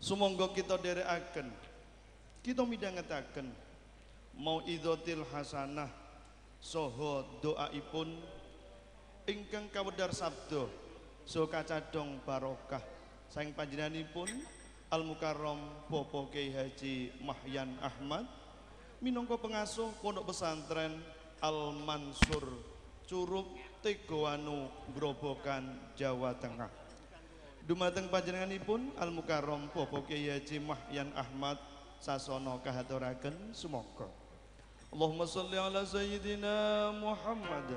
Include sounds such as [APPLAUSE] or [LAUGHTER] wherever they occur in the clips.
Sumangga kita derekaken. Kita midhangetaken. Mau idzatil hasanah saha doaipun. Ingkang kawedar sabda saha kacadong barokah. Saing panjenenganipun Al Mukarram Bapak Kiai Haji Mahyan Ahmad. Minangka pengasuh pondok pesantren Al Mansur Curug Tegowanu Grobogan Jawa Tengah Dumateng panjenenganipun Al Mukarram Bapak Kiai Haji Mahyan Ahmad sasono kahaturaken sumoga Allahumma sholli ala sayyidina Muhammad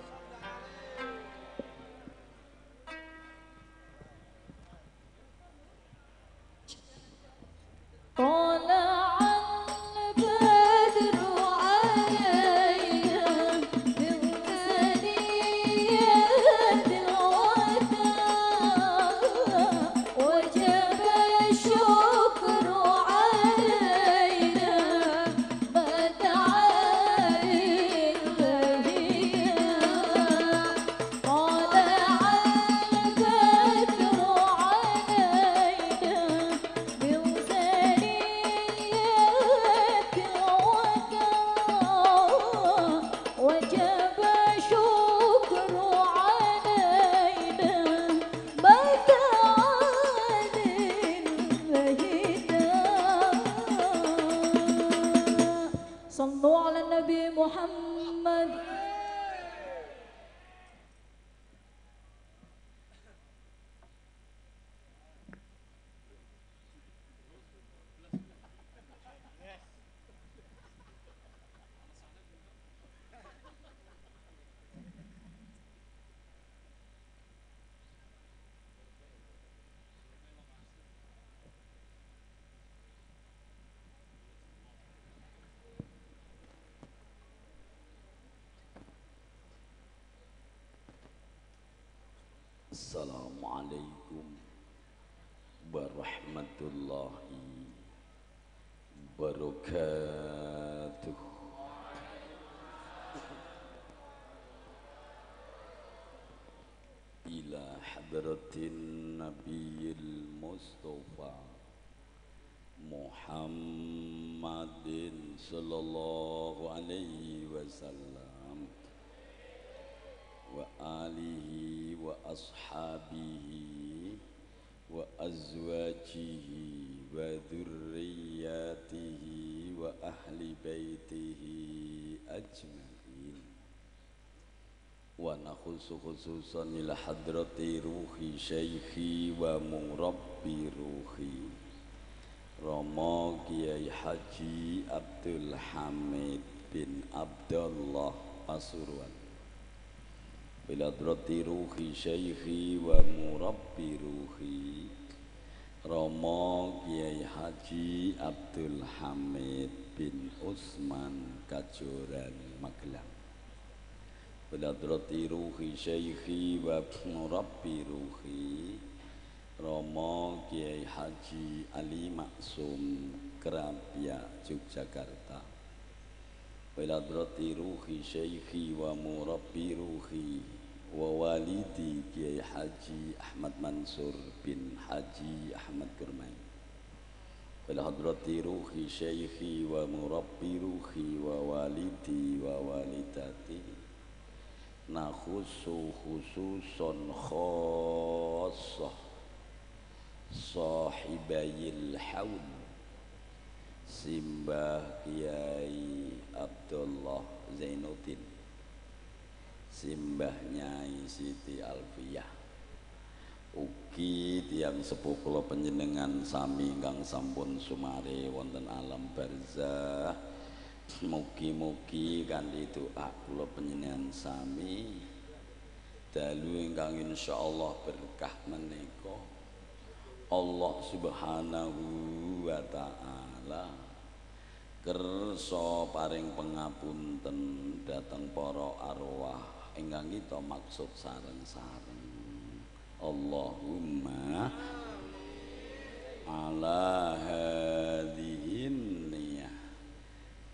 Ila hadratin Nabiil Mustafa Muhammadin sallallahu alaihi wasallam wa alihi wa ashabihi wa azwajihi wa khususan ila hadrati ruhi syaikhi wa murabbi ruhi. Romo Kiai Haji Abdul Hamid bin Abdullah Pasuruan. Biladrati ruhi syaihi wa murabbi ruhi. Romo Kiai Haji Abdul Hamid bin Usman Kajoran Magelang Biladrati ruhi syaihi wa murabbi ruhi. Romo Kiai Haji Ali Maksum Kerapia Yogyakarta. Biladrati ruhi syaikhi wa murabbi ruhi. Wa walidi Kiai Haji Ahmad Mansur bin Haji Ahmad Kurmai Biladrati ruhi syaikhi wa murabbi ruhi wa walidi wa walidati Nakhusu khususon khosoh Sahibayil hawl. Simbah Kiai Abdullah Zainuddin. Simbah Nyai Siti Alfiyah. Ugi tiang sepuh kula panjenengan sami ingkang sampun sumare wonten alam barzah Mugi-mugi kanthi doa kula panjenengan sami. Dalu ingkang insyaallah berkah menika. Allah Subhanahu wa taala. Kersa paring pangapunten dhateng para arwah. Ingkang kita maksud sareng-sareng. Allahumma ala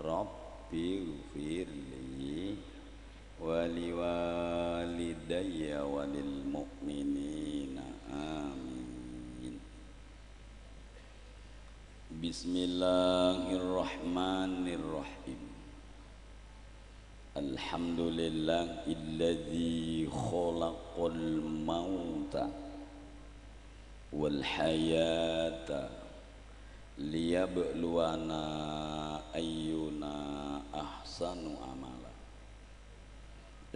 رب اغفر لي ولوالدي وللمؤمنين. آمين. بسم الله الرحمن الرحيم. الحمد لله الذي خلق الموت والحياة liyabluwana ayyuna ahsanu amala.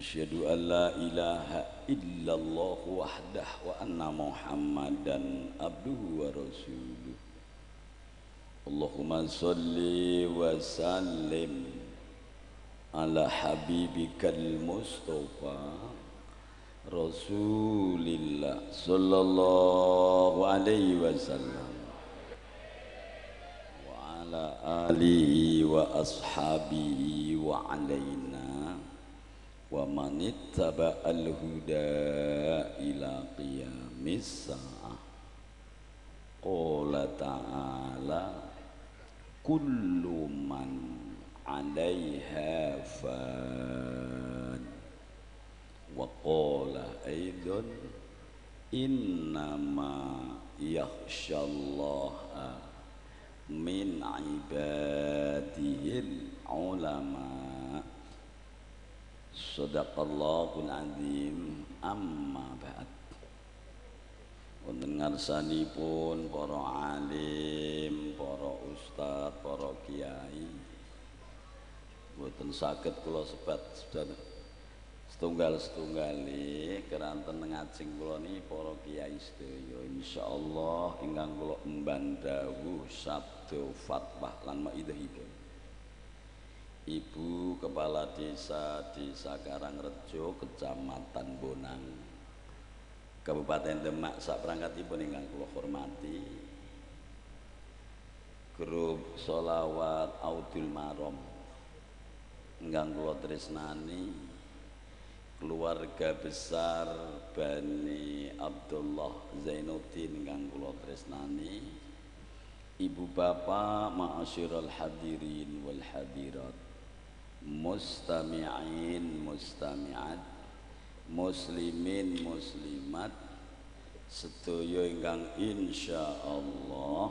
Asyhadu an la ilaha illallah wahdah wa anna muhammadan abduhu wa rasuluh. Allahumma salli wa sallim ala habibikal mustafa rasulillah sallallahu alaihi wasallam. وعلى آله وأصحابه وعلينا ومن اتبع الهدى إلى قيام الساعة. قال تعالى كل من عليها فان. وقال أيضا إنما يخشى الله min ibadihil ulama. Sadaqallahul azim. Amma ba'd. Mendengar ngarsanipun para alim, para ustaz, para kiai. Boten saged kula sebat sedherek setunggal-setunggale keranten ngajeng kula ini para kiai Insya Allah ingkang kula emban sab sabda fatwah lan maidahipun. Ibu Kepala Desa Desa Karangrejo Kecamatan Bonang Kabupaten Demak. Sak perangkatipun ingkang kula hormati. Grup solawat Audul Marom. Ingkang kula tresnani. Keluarga besar Bani Abdullah Zainuddin ingkang kula tresnani ibu bapak ma'asyiral hadirin wal hadirat. Mustami'in mustami'at. Muslimin muslimat. Sedaya ingkang insyaallah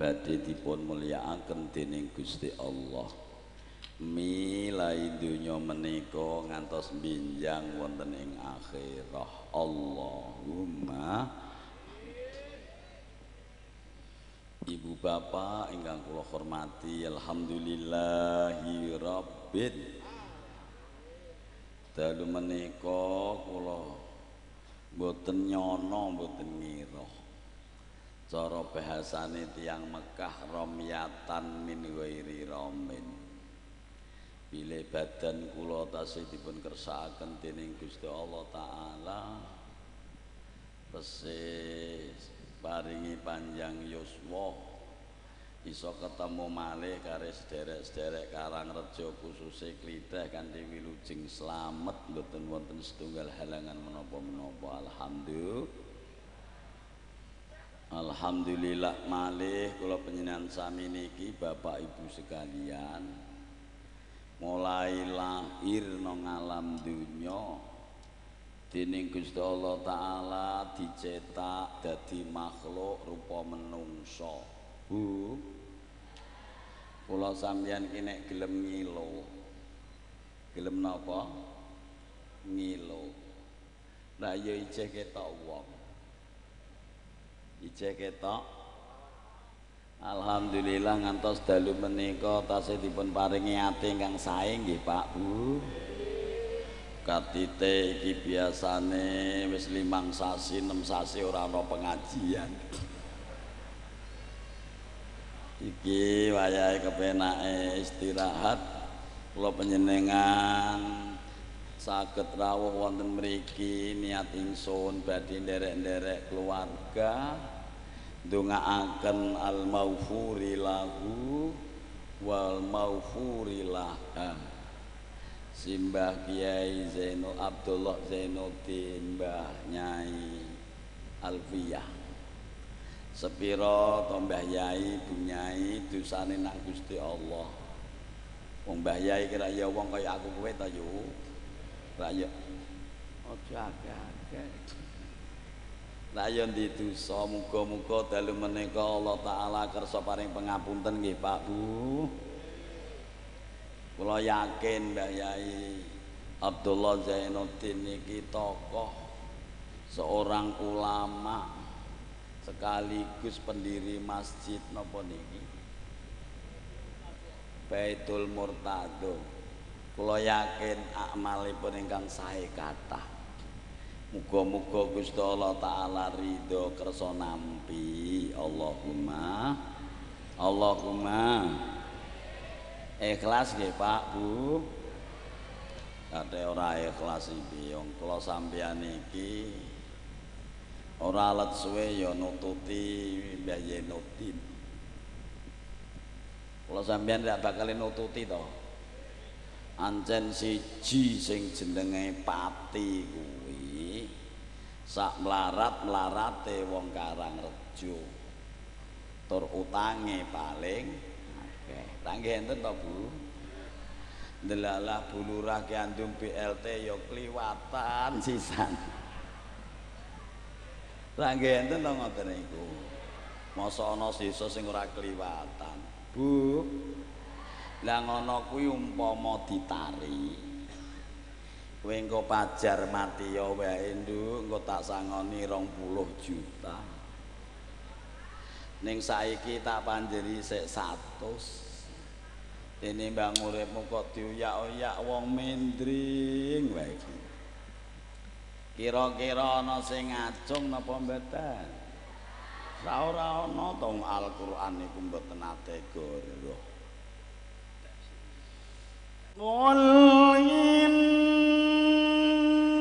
badhe dipun mulyakaken dening Gusti Allah. Milai dunya menika ngantos binjang wonten ing akhirah. Allahumma Ibu bapak ingkang kula hormati alhamdulillahi rabbil dalu menika kula mboten nyono mboten ngira cara bahasane tiyang Mekah romyatan min ghairi ramin bile badan kula tasih dipun kersakaken dening Gusti Allah taala. Persis paringi panjang yuswa. Iso ketemu malih kare sederek-sederek Karangrejo khususé Kliteh kanthi wilujeng slamet. Mboten wonten setunggal halangan menapa-menapa. Alhamdulillah. Alhamdulillah malih kula panjenengan sami niki Bapak Ibu sekalian. Mulai lahir nang alam dening Gusti Allah taala dicetak dadi makhluk rupa menungso. Bu. Kula sampeyan ki nek gelem ngilo. Gelem napa? Ngilo. Lah ya ijeh ketok wong. Ijeh ketok Alhamdulillah ngantos dalu menika tasih dipun paringi ati ingkang sae nggih Pak Bu. Katite iki biasane wis limang sasi enam sasi ora ana pengajian. Iki wayahe kepenake istirahat kula panjenengan saged rawuh wonten mriki niat ingsun badhe nderek-nderek keluarga ndongaaken al maufuri lahu wal maufuri laha Simbah Kiai Zainul Abdullah Zainuddin Mbah Nyai Alfiyah. Sepiro to Mbah Yai Bu Nyai dosane nang Gusti Allah. Wong Mbah Yai kira ya wong kaya aku kowe ta yo Ra ya aja agak-agak. Lah ya dosa? Muga-muga dalu menika Allah taala kersa paring pangapunten nggih Pak Bu. Kula yakin Mbak Yai Abdullah Zainuddin niki tokoh seorang ulama sekaligus pendiri masjid napa niki Baitul Murtado. Kula yakin amalipun ingkang sae kathah. Muga-muga Gusti Allah taala ridho kersa nampi. Allahumma Allahumma ikhlas nggih Pak Bu. Kate ora ikhlas iki wong kula sampeyan iki ora let suwe ya nututi Mbah Yenuddin. Kula sampeyan ndak bakal nututi to. Ancen siji sing jenenge Pati kuwi sak melarat melarate wong Karang Rejo tur utange paling tangge enten to Bu? Ndelalah bulurah ki andum BLT ya kliwatan sisan. Tangge enten to ngoten niku? Masa ana sisa sing ora kliwatan. Bu lah ngono kuwi umpama ditari kowe engko pajar mati ya wae nduk. Engko tak sangoni 20 juta. Ning saiki tak panjeri sik 100 ini mbang uripmu kok dioyak-oyak wong mendring wae iki. Kira-kira ana sing ngacung napa mboten? Ra ora ana to Al-Qur'an niku mboten ate goro. Qul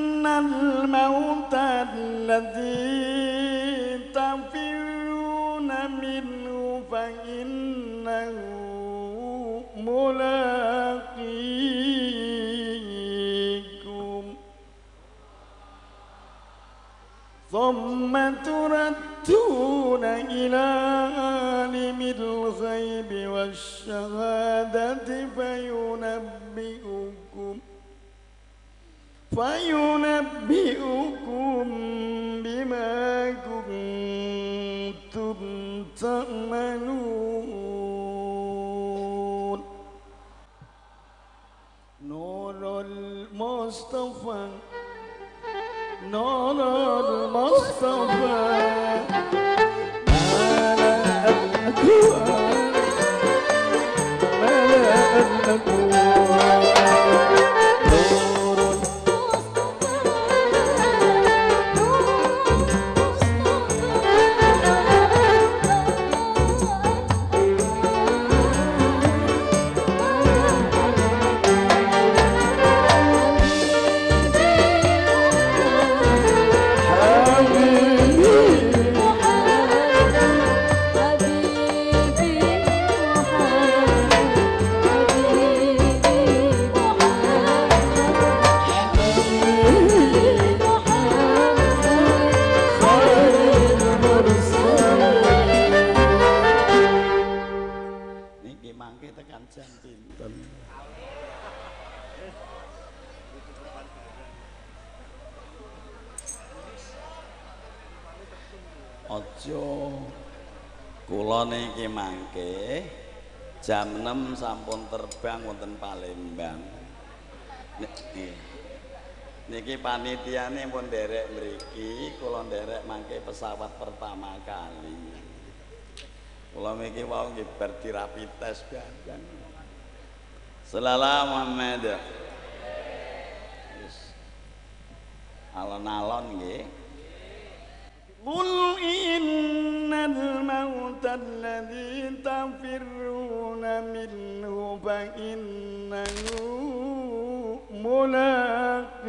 innal mauta alladzi tafir ملاقيكم ثم تردون إلى عالم الغيب والشهادة فينبئ فينبئكم بما كنتم تعملون المصطفى نور المصطفى. ما لا أدرك ما jam 6 sampun terbang wonten Palembang. Niki niki panitiane pun derek mriki kula derek mangke pesawat pertama kali. Kula miki wau nggih bar dirapi tes gandang Sallallahu Muhammad. Alon-alon nggih قل إن الموت الذي تفرون منه فإنه ملاقيكم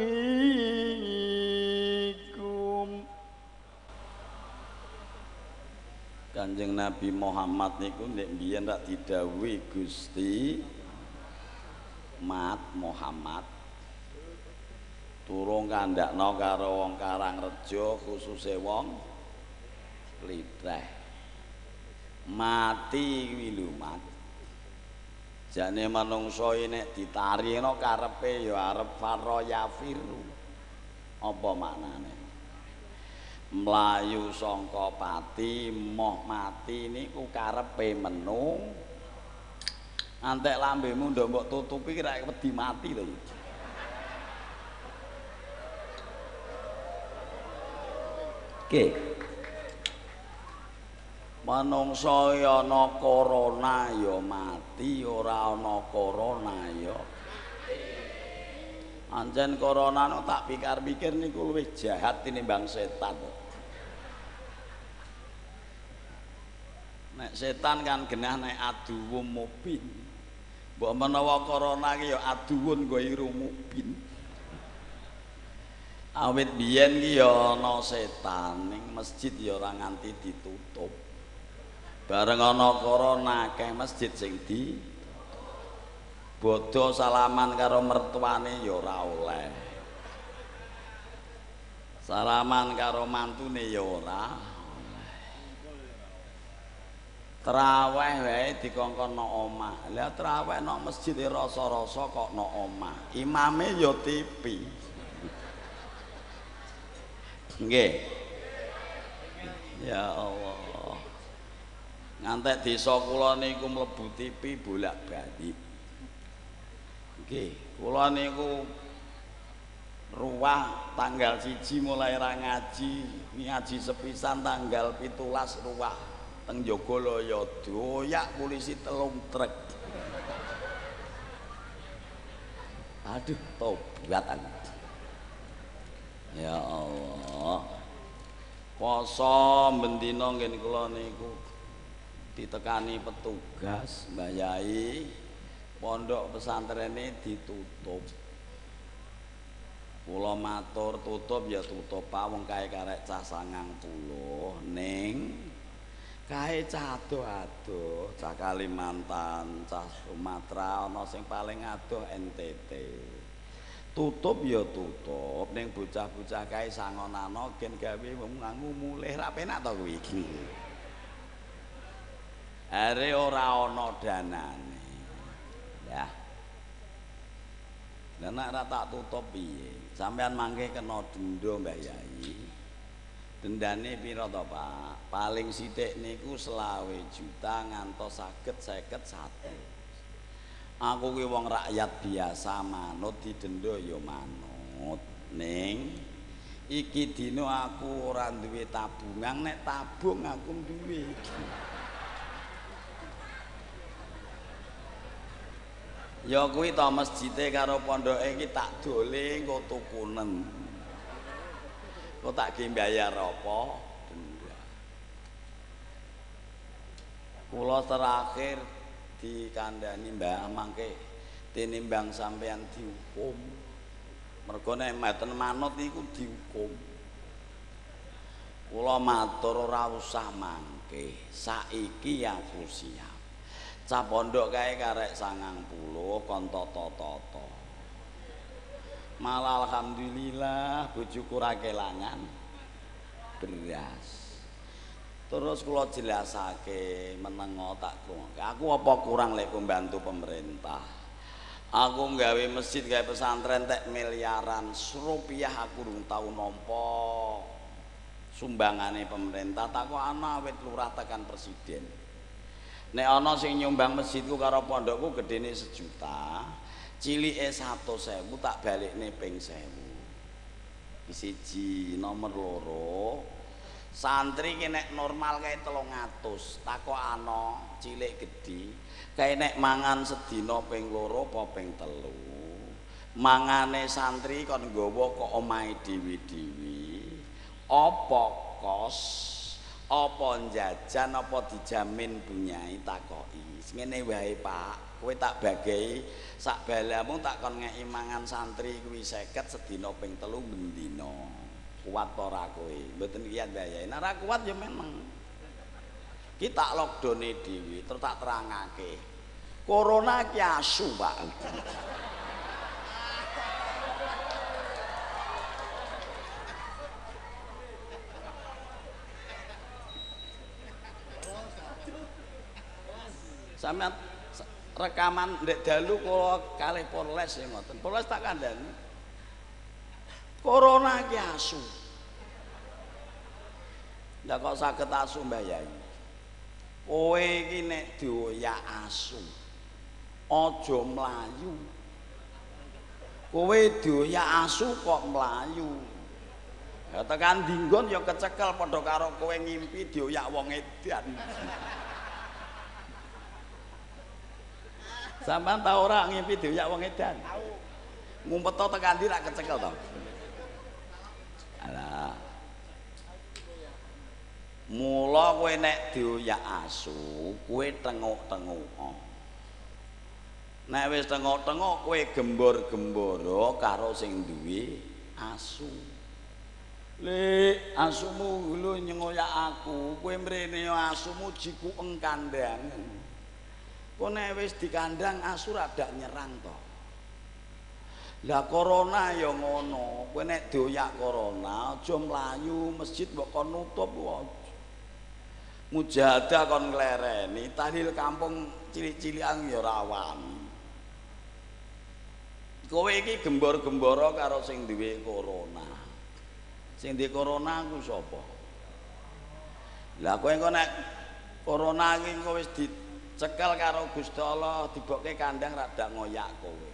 Kanjeng Nabi Muhammad niku nek biyen rak didhawuhi Gusti Mat Muhammad turung kandakno karo wong Karangrejo khususe wong Klitreh mati kuwi lho mat. Jane manungsa nek ditarino karepe ya arep farroyafiru apa maknane? Mlayu sangka pati moh mati niku karepe menung. Antek lambemu ndok mbok tutupi kira wedi mati lho Oke. Manungsa ana corona ya mati, ora ana corona ya Anjen corona no tak pikir-pikir niku luwih jahat tinimbang setan. Nek setan kan genah nek aduwum mubin. Mbok menawa corona ki ya aduwun ghairu mubin. Awit biyen ki ya ana setan ning masjid ya ora nganti ditutup. Bareng ana corona akeh masjid sing di bodo salaman karo mertuane ya ora oleh. Salaman karo mantune ya ora Traweh wae dikongkon nang omah. Lah traweh nang masjid e rasa-rasa kok nang omah. Imame ya tipi. Nggih. Ya Allah. Ngantek desa kula niku mlebu tipi bolak-balik. Nggih, kula niku ruwah tanggal siji mulai ra ngaji, ngaji sepisan tanggal pitulas ruwah. teng Jogoloyo doyak polisi telung truk. Aduh, tobat aku. Ya Allah. Poso bendina ngen kula niku ditekani petugas mbayai pondok pesantren ini ditutup. Kula matur tutup ya tutup pawong kae karek cah 90 ning kae cah adoh-adoh cah Kalimantan cah Sumatera ana sing paling adoh NTT tutup ya tutup ning bocah-bocah kae sangonano gen gawe nganggo mulih ra penak to kuwi iki are ora ana danane ya Lah nek ra tak tutup piye? Sampean mangke kena denda Mbah Yai. Dendane pira to, Pak? Paling sithik niku selawe juta ngantos saged seket satu. Aku ki wong rakyat biasa manut didenda ya manut. Ning iki dina aku ora duwe tabungan, nek tabung aku duwe. Ya kuwi to masjide karo pondoke iki tak dole engko tukunen. Kok tak ge mbayar apa? Denda. Kula terakhir dikandani Mbah mangke tinimbang sampean dihukum. Mergo nek mboten manut niku dihukum. Kula matur ora usah mangke. Saiki aku siap. Cah pondok kae karek 90 kon toto-toto. Malah alhamdulillah bojoku ra kelangan beras. Terus kula jelasake menengo tak Aku apa kurang lek membantu pemerintah. Aku nggawe masjid gawe pesantren tek miliaran rupiah aku durung tau nampa sumbangane pemerintah tak kok ana wit lurah tekan presiden. Nek ana sing nyumbang masjidku karo pondokku gedene sejuta, cilike 100.000 tak balikne ping 1000. Siji nomor loro santri ki nek normal kae 300, takok ana cilik gedhi, kae nek mangan sedina ping loro apa ping telu. Mangane santri kon nggawa kok omahe dhewe-dhewe. Apa kos? apa jajan apa dijamin bunyai takoki ngene wae Pak kowe tak bagai sak balamu tak kon ngeki mangan santri kuwi 50 sedina ping telu bendina kuat ora kowe mboten kiat bayai nek ora kuat ya memang Kita lockdown dhewe terus tak terangake. Corona ki asu, Pak. Sampeyan rekaman ndek dalu kula kalih Polres ya ngoten. Polres tak kandhani. Corona ki asu. Lah kok saged asu Mbah Yai? Kowe iki nek dioyak asu, aja mlayu. Kowe dioyak asu kok mlayu. Ya tekan dinggon ya kecekel padha karo kowe ngimpi dioyak wong edan. Sampeyan tau ora ngimpi dioyak wong edan? Tau. Ngumpet to tekan ndi rak kecekel to? Mula kowe nek dioyak asu, kowe tengok-tengok. Nek wis tengok-tengok kowe gembor-gemboro karo sing duwe asu. Lek asumu lho nyengoyak aku, kowe mrene asumu jiku eng kandhang. Kok nek wis di kandhang asu rada nyerang to. Lah corona ya ngono, kowe nek doyak corona aja mlayu masjid mbok kon nutup wae. Mujahadah kon nglereni tahlil kampung cilik-cilikan ya rawan. Kowe iki gembor-gemboro karo sing duwe corona. Sing duwe corona ku sapa? Lah kowe engko nek corona iki kowe wis dicekel karo Gusti Allah dibokke kandang rada ngoyak kowe.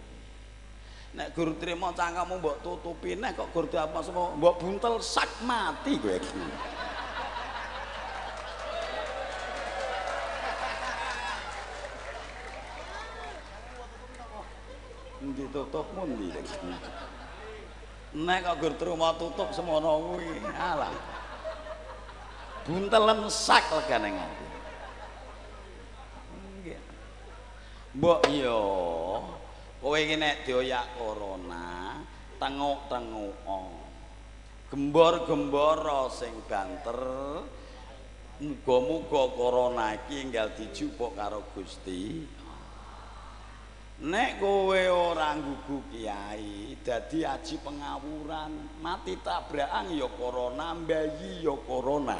Nek guru trimo cangkemmu mbok tutupi nek kok guru apa semua mbok buntel sak mati kowe. iki Endi tutup mundi Nek kok gur truma tutup semono kuwi. Alah. Buntelen sak legane ngati. Nggih. Mbok yo kowe iki nek dioyak corona, tengok-tengok. Gembor-gemboro sing banter. Muga-muga corona iki enggal dijupuk karo Gusti Nek kowe ora nggugu kiai, dadi aji pengawuran, mati tabrakan ya corona, bayi ya corona.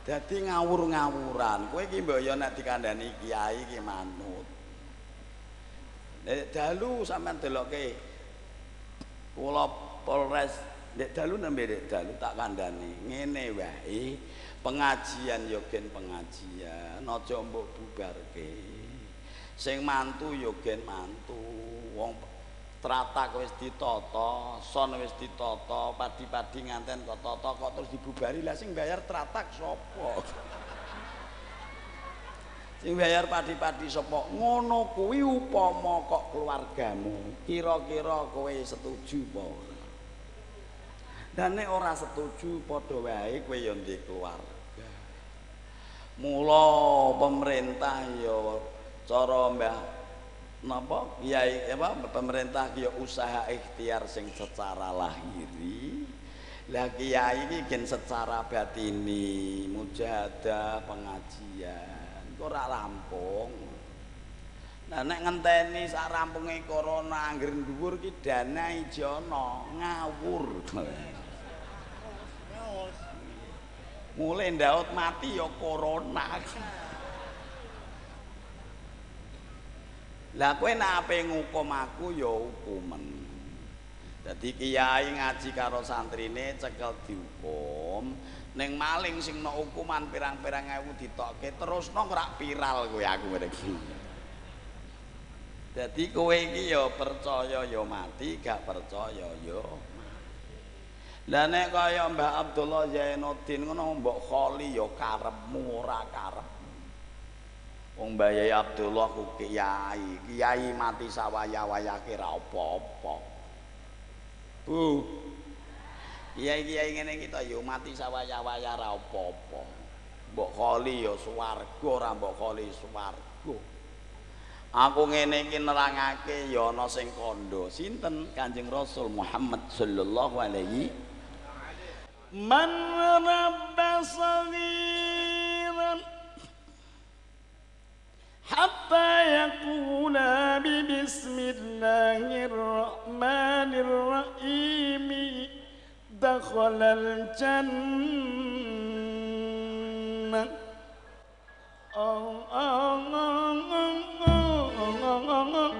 Dadi ngawur-ngawuran, kowe iki mbok ya nek dikandani kiai iki manut. Nek dalu sampean deloke kula Polres Nek dalu nembe dalu tak kandani ngene wae. Pengajian yo gen pengajian aja mbok bubarke. Sing mantu yo gen mantu. Wong tratak wis ditata son wis ditata padi-padi nganten kok tata kok terus dibubari? Lah sing bayar tratak sapa? [LAUGHS] Sing bayar padi-padi sapa? Ngono kuwi upama kok keluargamu kira-kira kowe setuju apa Dan nek ora setuju padha wae kowe ya ndek keluarga. Mula pemerintah ya cara Mbah napa kiai apa pemerintah ya usaha ikhtiar sing secara lahiri. Lah kiai iki gen secara batini, mujahadah, pengajian. Kok ora rampung. Nah nek ngenteni sak rampunge corona anggere dhuwur ki dana ijono ngawur. Mulai ndaut mati ya corona. Lah kowe nek ape ngukum aku ya hukumen dadi kiai ngaji karo santrine cekel dihukum. Ning maling sing no hukuman pirang-pirang ewu ditokke terus no rak viral kowe aku ngene dadi kowe iki ya percaya ya mati gak percaya ya Lah nek kaya Mbah Abdullah Zainuddin ngono mbok kholi ya karepmu ora karep. Wong Mbah Yai Abdullah ku kiai, kiai mati sawaya-wayake ra apa-apa. Bu. Kiai-kiai ngene kita ya mati sawaya-waya ra apa-apa. Mbok kholi ya swarga ora mbok kholi swarga. Aku ngene iki nerangake ya ana sing kandha. Sinten? Kanjeng Rasul Muhammad sallallahu alaihi من رب صغيرا حتى يقولا ببسم الله الرحمن الرحيم دخل الجنة أو أو أو أو أو أو أو أو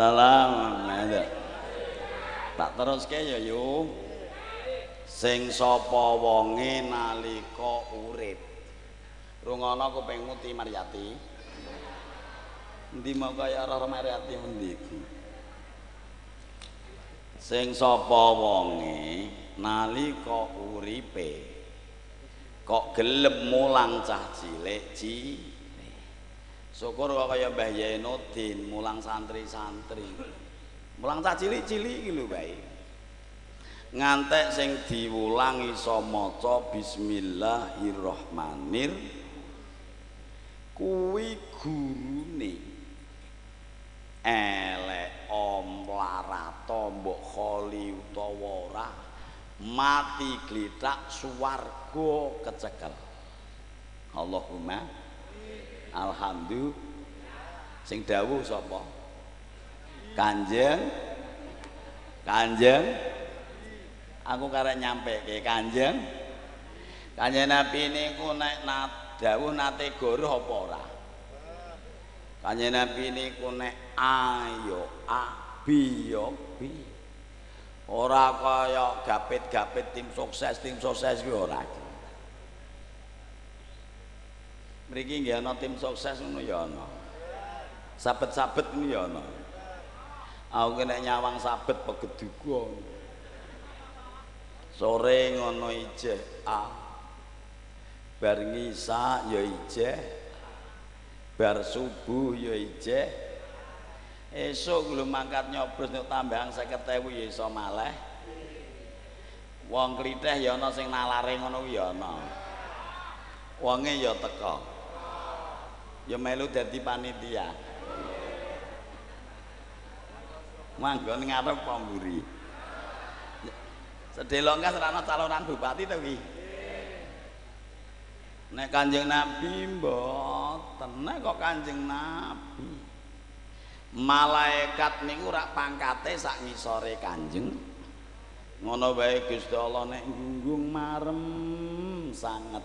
Muhammad. Tak teruske ya, Yu. Sing sapa wonge nalika urip. Rungono kupingmu Ti Maryati. Endi mau kaya ora Maryati endi sing sapa wonge nalika uripe kok gelem mulang cah cilik cilik syukur kok kaya Mbah Yainudin mulang santri-santri. Mulang cah cilik-cilik iki lho bae ngantek sing diwulang iso maca bismillahirrahmanir kuwi gurune elek om larato mbok kholi utawa ora mati glitak swarga kecekel. Allahumma alhamdulillah. Sing dawuh sapa? Kanjeng. Kanjeng. Aku karek nyampe ke Kanjeng. Kanjeng Nabi niku nek dawuh nate goroh apa ora? Kanjeng Nabi niku nek ayo abi yo bi. Ora kaya gapit-gapit tim sukses, tim sukses kuwi ora. Mriki nggih ana tim sukses ngono ya ana. Sabet-sabet ngono ya ana. Aku nek nyawang sabet pegedugo. Sore ngono ijeh a. Bar ngisa ya ijeh bar subuh ya ijeh esuk lu mangkat nyobros nek tambahan 50.000 ya iso maleh wong klitheh ya ana sing nalare ngono ya ana wonge ya teka ya melu dadi panitia. Manggon ngarep pamburi. Sedelok kan serana calonan bupati to ki? Nek kanjeng nabi mbot ngoten nek kok Kanjeng Nabi? Malaikat niku rak pangkate sak ngisore Kanjeng. Ngono wae Gusti Allah nek gunggung marem sanget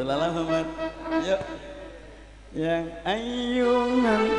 Selamat Muhammad. Yuk. Yang ayunan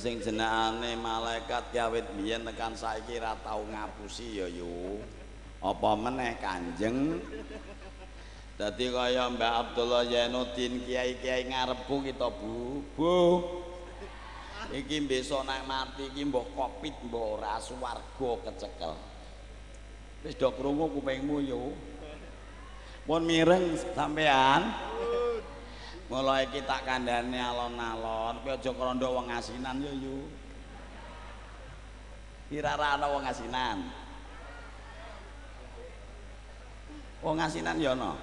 sing jenengane malaikat kawit biyen tekan saiki ra tau ngapusi ya yo. Apa meneh Kanjeng? Dadi kaya Mbak Abdullah Zainuddin kiai-kiai ngarepu kita, Bu. Bu. Iki besok nak mati iki mbok kopit mbok ora swarga kecekel. Wis do krungu kupingmu yo. Mun mireng sampean. Mulai iki tak kandhane alon-alon, kowe aja krandha wong asinan yo yo. Kira ra ana wong asinan. Wong asinan yo ana.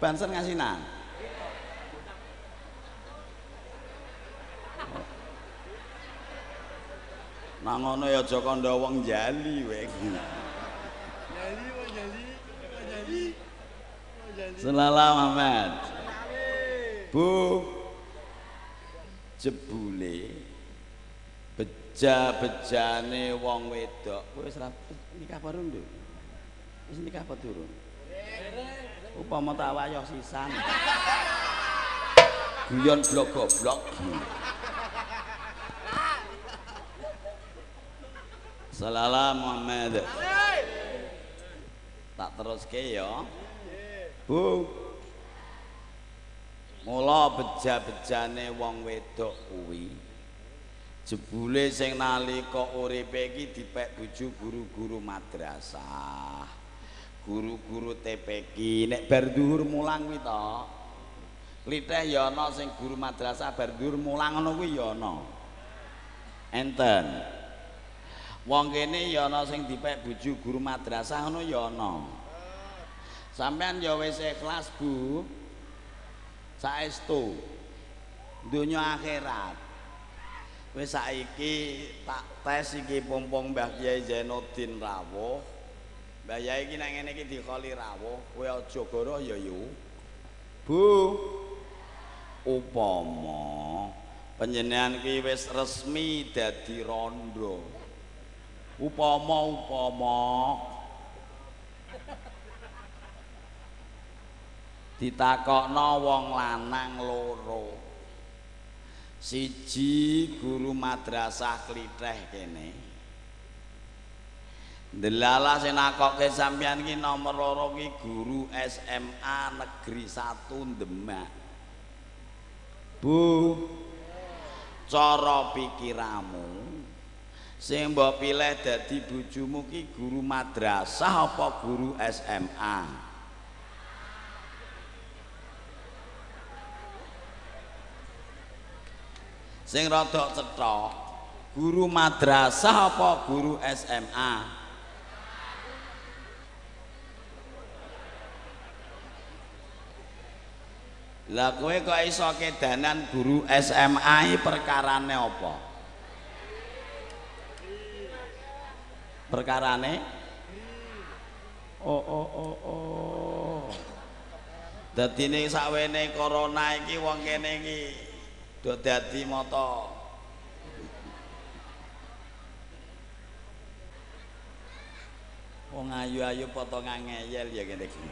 Bansen ngasinan. Nang ngono ya aja kandha wong jali wek. Selalah Muhammad. Bu jebule beja-bejane wong wedok. Kowe wis nikah baru nduk. Wis nikah apa durung? Upama tak wayoh sisan. Guyon blok goblok. Selalah Muhammad. Tak teruske ya. Bu. Mula beja-bejane wong wedok kuwi jebule sing nalika uripe iki dipek bojo guru-guru madrasah. Guru-guru TPQ nek bar dhuwur mulang kuwi to. Klitheh ya ana sing guru madrasah bar dhuwur mulang ngono kuwi ya ana. Enten. Wong kene ya ana sing dipek bojo guru madrasah ngono ya ana. Sampean ya wis ikhlas, Bu. Saestu. Donya akhirat. Wis saiki tak tes iki pompong Mbah Kyai Zainuddin rawuh. Mbah Yai iki nek ngene iki dikoli rawuh, kowe aja ya. Bu. Upama panjenengan iki wis resmi dadi rondo. Upama upama ditakokno wong lanang loro. Siji guru madrasah klitheh kene. Delala sing nakokke sampeyan iki nomor loro ki guru SMA Negeri 1 Demak. Bu, cara pikiramu sing mbok pilih dadi bojomu ki guru madrasah apa guru SMA? Sing rada cetha. Guru madrasah apa guru SMA? Lah kowe kok iso kedanan guru SMA perkarane apa? Perkarane Oh oh oh oh. Dadi sakwene corona iki wong kene iki do dadi mata Wong ayu-ayu potongan ngeyel ya kene iki.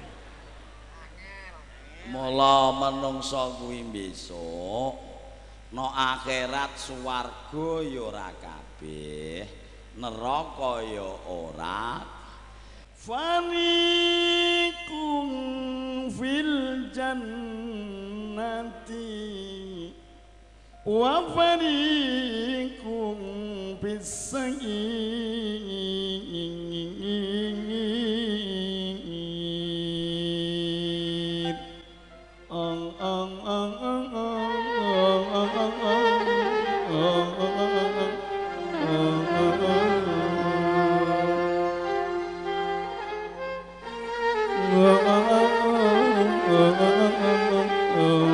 Mula menungsa kuwi besok no akhirat swarga ya ora kabeh, neraka ya ora. Fariqum fil jannati وفريق في السعير أم أم أم أم أم أم أم أم أم أم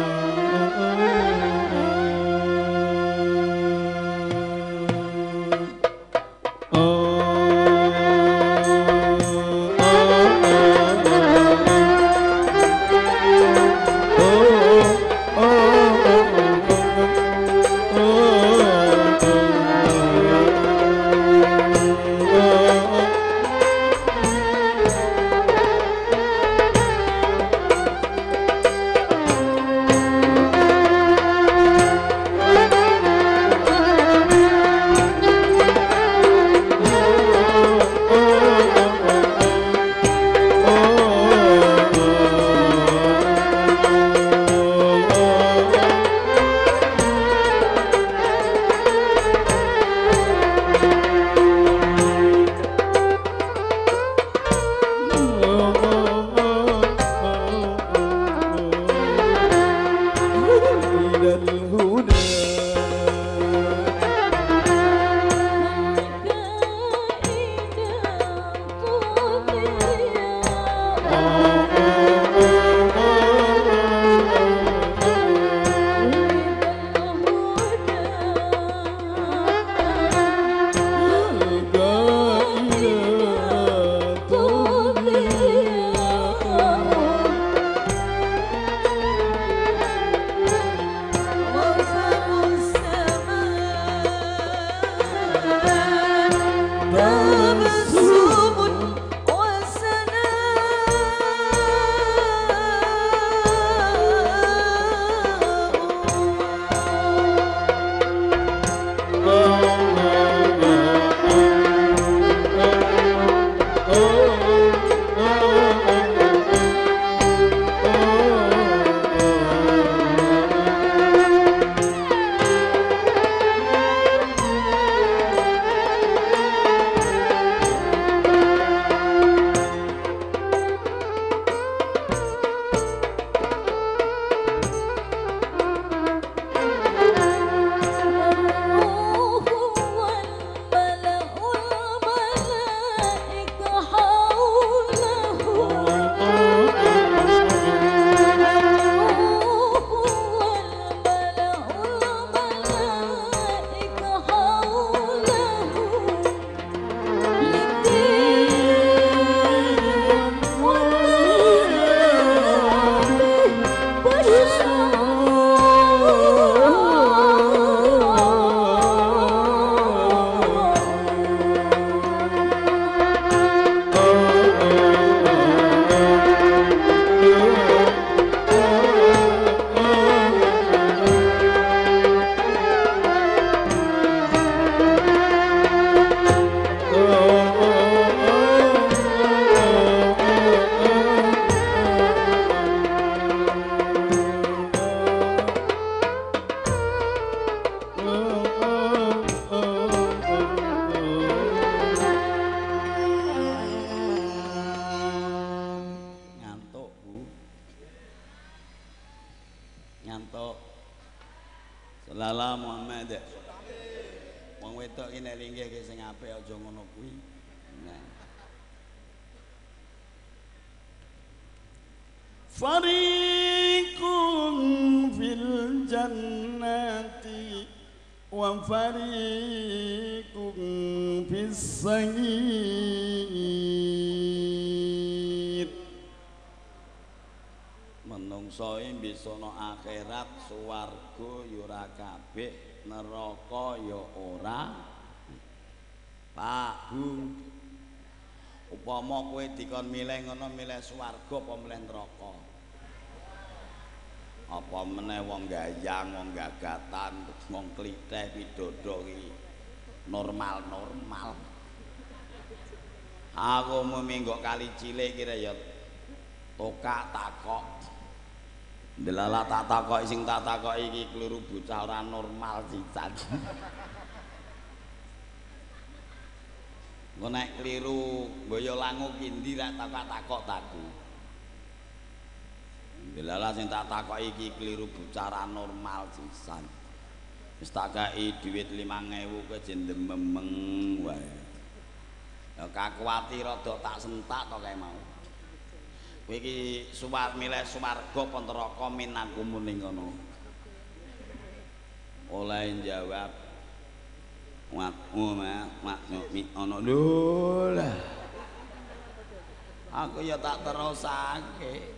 kabeh, neraka ya ora. Pak, Bu. Upama kowe dikon milih ngono milih swarga apa milih neraka? Apa meneh wong gayang, wong gagatan, wong klitheh pidodho iki normal-normal. Aku muminggo kali cilik kira ya tokak takok. Delala tak takoki sing tak takoki iki kluru bocah ora normal sisan. Engko nek kliru Boyolangu kindi rak takok-takok taku. Delala sing tak takoki iki kliru bocah ora normal sisan. Wis tak kei dhuwit 5000 kowe jendem memeng wae. Ya kakuwati rada tak sentak to kae mau. Kowe iki suwar milih swarga apa neraka minaku muni ngono. Oleh jawab Mak mak mak mi ono lho. Aku ya tak terusake.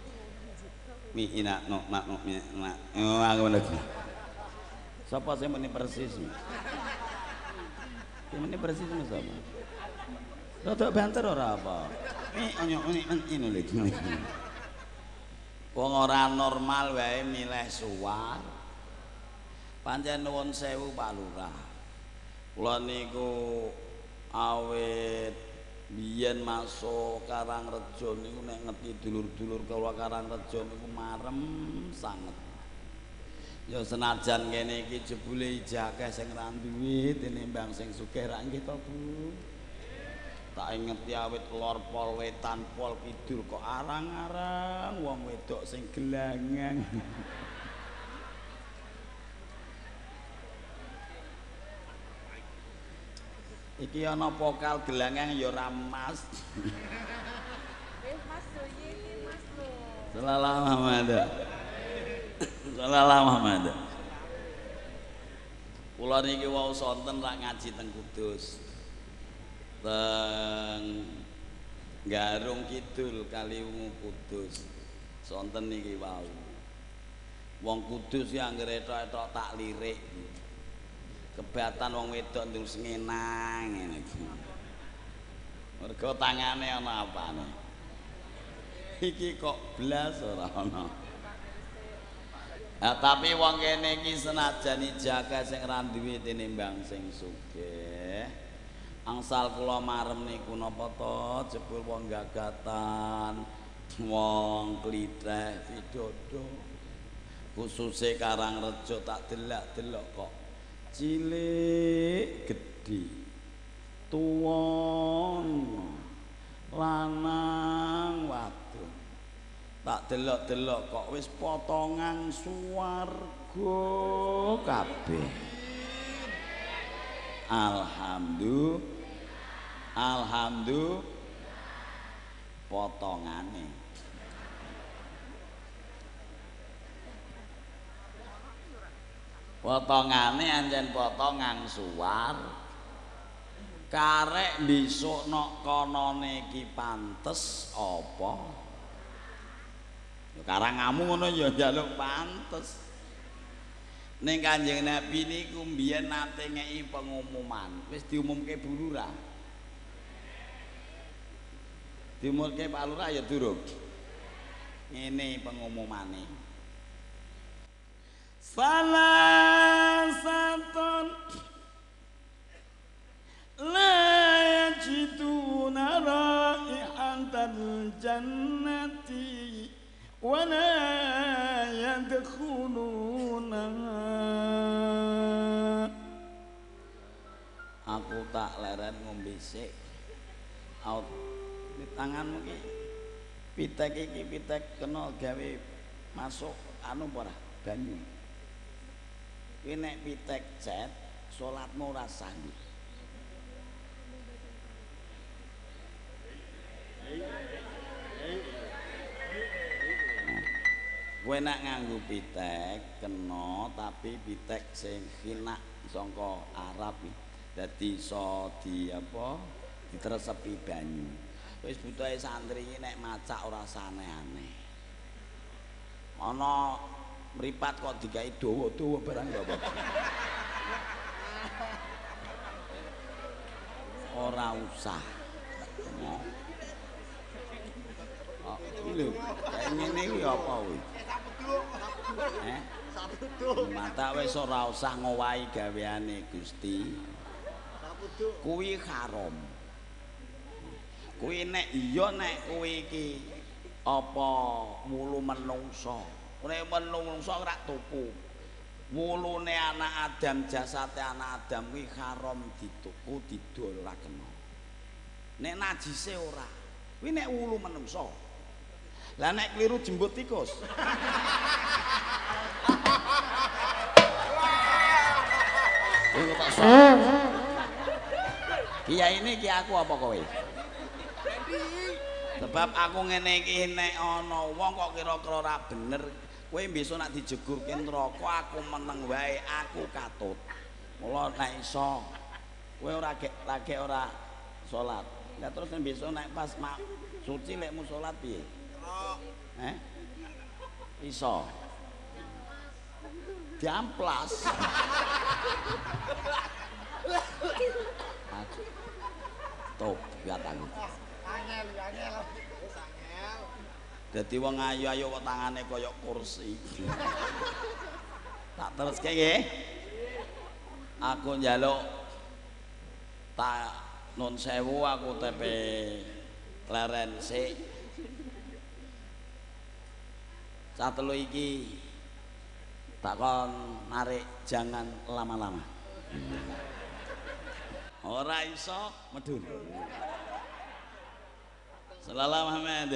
Mi ina no mak no mi mak. Oh aku lagi. Sapa sing muni persis? Sing muni persis sapa? Rodok banter ora apa? Ini. Wong ora normal wae milih suwar. Pancen nuwun sewu Pak Lurah. Kula niku awit biyen masuk Karangrejo niku nek ngerti dulur-dulur kula Karangrejo niku marem sanget. Ya senajan kene iki jebule ijazah sing ra duwe tinimbang sing sugih ra nggih to Bu. Tak ingeti awit lor pol wetan pol kidul kok arang-arang wong wedok sing gelangan [LAUGHS] iki ana pokal gelangan ya ora mas Salalah Muhammad. Salalah Muhammad. Kula niki wau sonten rak ngaji teng Kudus. Teng Garung Kidul kali Ungu Kudus. Sonten niki wau. Wong Kudus ya anggere tok tak lirik. Kebatan wong wedok ndung sengenang ngene iki. Mergo tangane ana apane? Iki kok blas ora ana? Tapi wong kene iki senajan jaga sing ra duwe tinimbang sing sugih angsal kula marem niku napa to? Jebul wong gagatan wong klitheh pidodo khususe Karangrejo tak delak-delok kok. Cilik gedhi tuwon lanang wadon. Tak delok-delok kok wis potongan swarga kabeh. Alhamdulillah Alhamdulillah potongane. Potongane anjen potongan suwar. Karek mbisukno konone iki pantes apa? Ya karangamu ngono ya njaluk pantes. Ning Kanjeng Nabi niku mbiyen nate ngeki pengumuman, wis diumumke bulurah. Dimulke Pak Lurah ya durung. Ini pengumumane. Salasatun la yajiduna ra'ihatal jannati wa la yadkhuluna. Aku tak leren ngombe sik. Out di tanganmu ki pitek iki pitek kena gawe masuk anu ora banyu Kuwi nek pitek cet, salatmu ora. Ndik. Kowe nak nganggo pitek kena tapi pitek sing khinak sangka Arab. Dadi iso di apa? Ditresepi banyu. Wis butuhe santri iki nek macak ora aneh-aneh. Ana mripat kok dikai dawa-dawa barang apa. Ora usah. Oh, lho, ngene iki apa kuwi? Eh? Mata wis ora usah ngowahi gaweane Gusti. Kuwi haram. Kuwi nek iya nek kuwi iki apa wulu menungso. Nek menungso ora tuku. Wulune anak Adam, jasate anak Adam kuwi haram dituku, didol ora kena. Nek najise ora. Kuwi nek wulu menungso. Lah nek kliru jembut tikus. Kiai ini ki aku apa kowe? Sebab aku ngene iki nek ana wong kok kira-kira ora bener, kowe besok nak dijegurke neraka aku meneng wae, aku katut. Mula nek iso kowe ora gek lagi ora salat. Lah terus nek besok nek pas mak suci lekmu salat piye? Eh? Iso. Diamplas. Top, lihat aku. Dadi wong ayu-ayu kok tangane kaya kursi. tak teruske nggih. Aku njaluk tak nun sewu aku tepe leren sik. Satelu iki takon narik jangan lama-lama. Ora iso medun. Sallallahu Muhammad.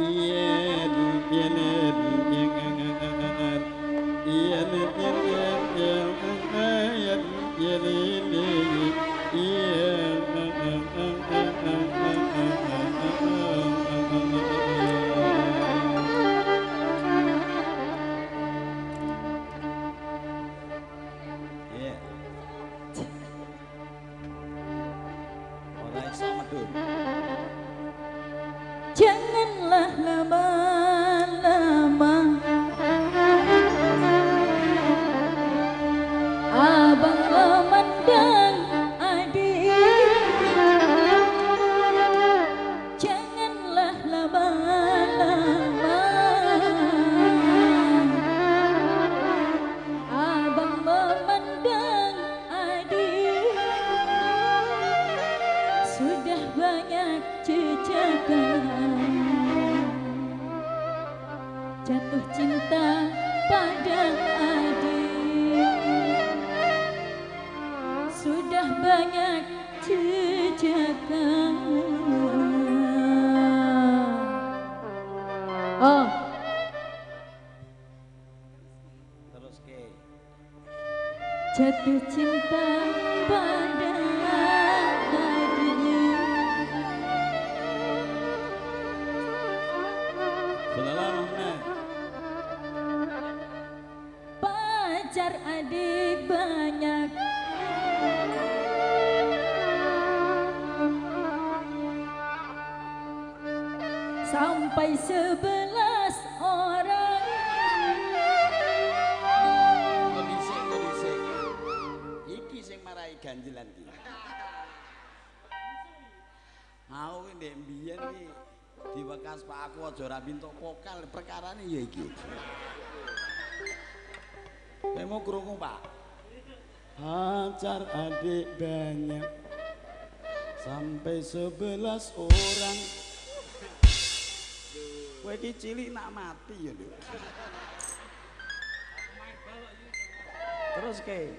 Iya, iya, iya, jatuh cinta pada mintuk vokal perkarane ya iki. Kowe mau krungu, Pak? Pacar adik banyak Sampai sebelas orang Kowe iki cilik nak mati ya. Terus ke.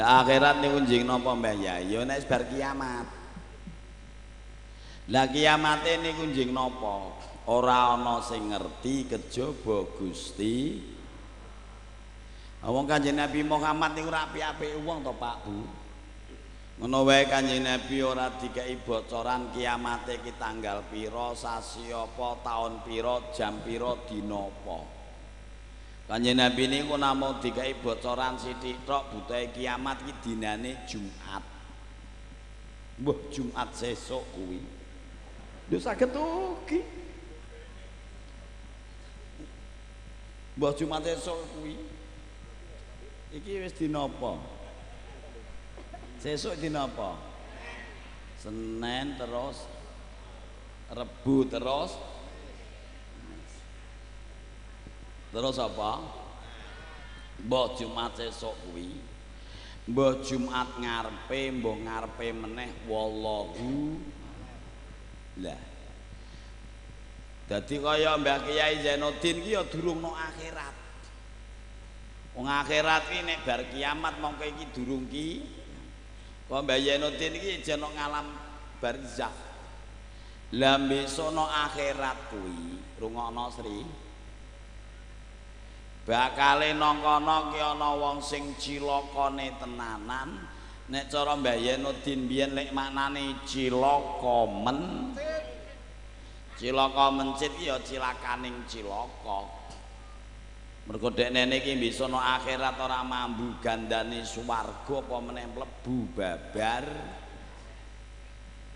Lah akhirat niku njing napa Mbah ya? Ya nek bar kiamat. Lah kiamate niku njing napa? Ora sing ngerti Gusti Wong Kanjeng Nabi Muhammad niku ora apik-apik to Pak Bu. Ngono wae Kanjeng Nabi ora dikai bocoran kiamate ki tanggal pira, sasi apa, taun pira, jam pira, dina apa. Kanjeng Nabi niku namung dikai bocoran sithik tok butahe kiamat ki dinane Jumat. Mbah Jumat sesuk kuwi. Lho saged ugi. Jumat sesuk kuwi. Iki wis dina apa? Sesuk dina apa? Senin terus Rebu terus Terus apa? Mbok Jumat sesuk kuwi. Mbah Jumat ngarepe, mbah ngarepe meneh wallahu lah. Dadi kaya Mbah Kiai Zainuddin ki ya durung no akhirat. Wong akhirat ki nek bar kiamat mongko iki durung ki. Kok Mbah Zainuddin iki jeno ngalam barzakh. Lah besok no akhirat kuwi, rungokno Sri. Bakale nang kono ki ana wong sing cilakane tenanan. Nek cara Mbah Yenuddin biyen lek maknane cilaka men cilaka mencit ya cilakaning cilaka mergo dekne iki bisa no akhirat ora mambu gandane swarga apa meneh mlebu babar.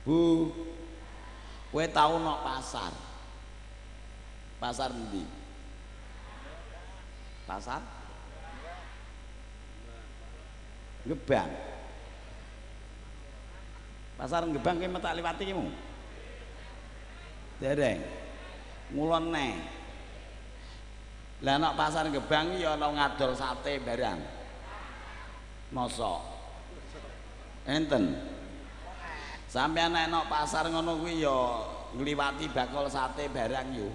Bu kowe tau no pasar? Pasar endi pasar? Gebang pasar Gebang ki metak liwati kimu dereng. Ngulon neh lah pasar Gebang ya ana ngadol sate barang. Mosok. Enten. Sampeyan nek pasar ngono kuwi ya ngliwati bakul sate barang yo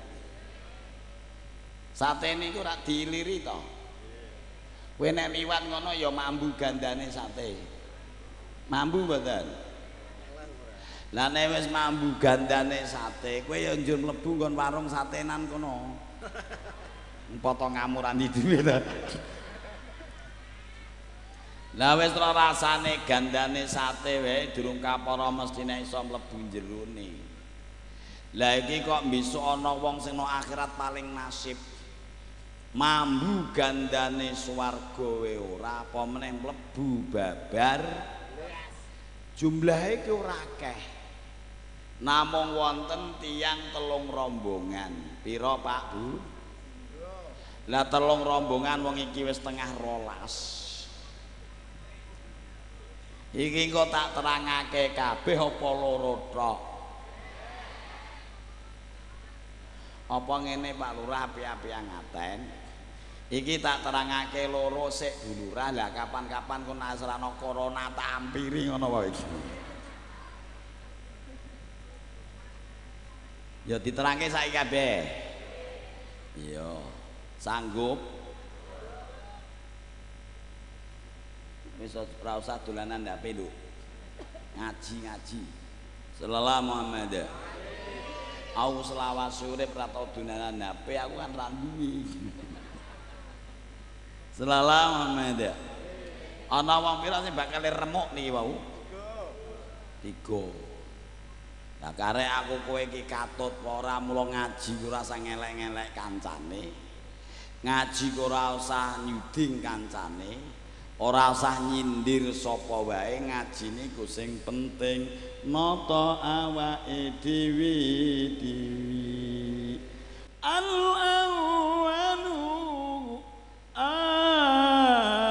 Sate niku ora diiliri to. Kowe nek liwat ngono ya mambu gandane sate. Mambu mboten? Lah nek wis mambu gandane sate, kowe ya njur mlebu nggon warung satenan kono. Potong ngamuran dhewe to. Lah wis ora rasane gandane sate wae durung kapara mestine iso mlebu jerone. Lah iki kok besok ana wong sing no akhirat paling nasib. Mambu gandane swarga we ora apa meneh mlebu babar. Jumlahe ki ora akeh. Namung wonten tiyang telung rombongan. Pira Pak Bu? Lah telung rombongan wong iki wis tengah rolas. Iki kok tak terangake kabeh apa loro tok. Apa ngene Pak Lurah api-api ngaten iki tak terangake loro sik dulurah. Lah kapan-kapan kon asrana corona tak ampiri ngono wae iki. Ya diterangke saiki kabeh. Iya. Sanggup. Wis ora usah dolanan ndak pelu ngaji-ngaji sallallahu Muhammad. Aku selawas urip ra tau dolanan HP aku kan ra sallallahu Muhammad ana wong pira sing bakal remuk niki wau tiga Nah karek aku kowe iki katut ora mula ngaji ora usah ngelek-ngelek kancane. Ngaji ora usah nyuding kancane. Ora usah nyindir sapa wae ngajine ku sing penting nata awake dhewe dhewe. Al-awwalu Ah.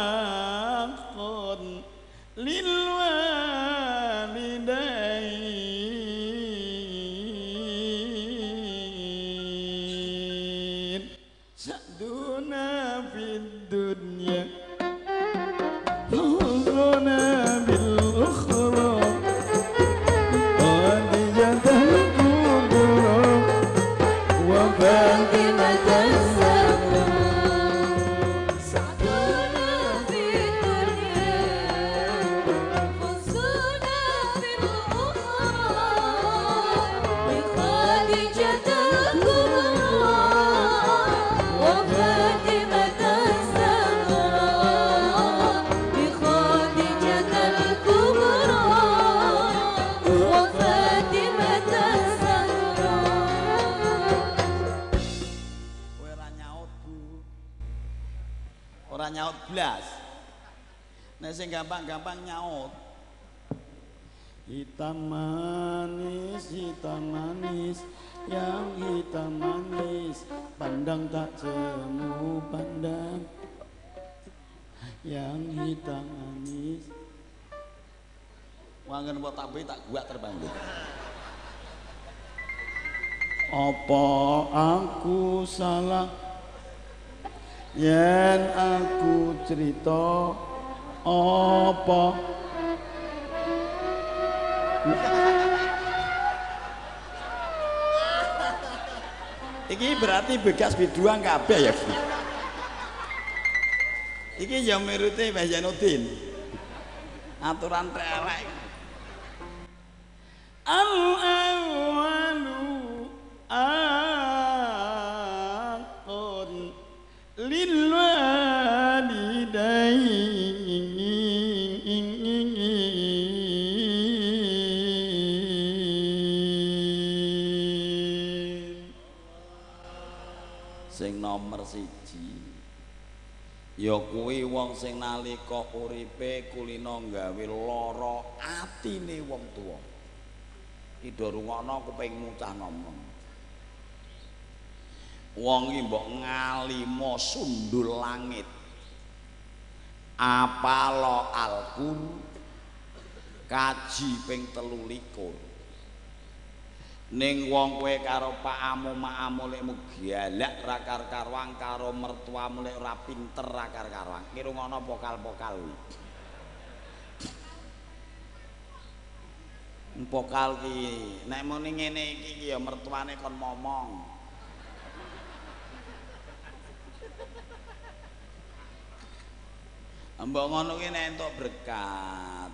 Sing gampang-gampang nyaut. Hitam manis, hitam manis, yang hitam manis, pandang tak jemu pandang. Yang hitam manis, Wangen mbok tak tak gua terbang. apa aku salah? Yen aku cerita, apa Iki berarti bekas biduang kabeh ya. Iki ya mirute Mbah Zainuddin. Aturan elek. Al awalu akon sing nomor siji. Ya kuwi wong sing nalika uripe kulina gawe lara atine wong tuwa. Ida rungokno kupingmu cah ngomong. Wong iki mbok ngalimo sundul langit. Apalo alqur kaji ping 13 ning wong kowe karo pakamu makamu lek galak ra kar-karwang karo mertuamu lek ora pinter ra kar-karwang. Iki rungokno pokal-pokal. Pokal ki nek muni ngene iki ki ya mertuane kon momong. Mbok ngono ki nek entuk berkat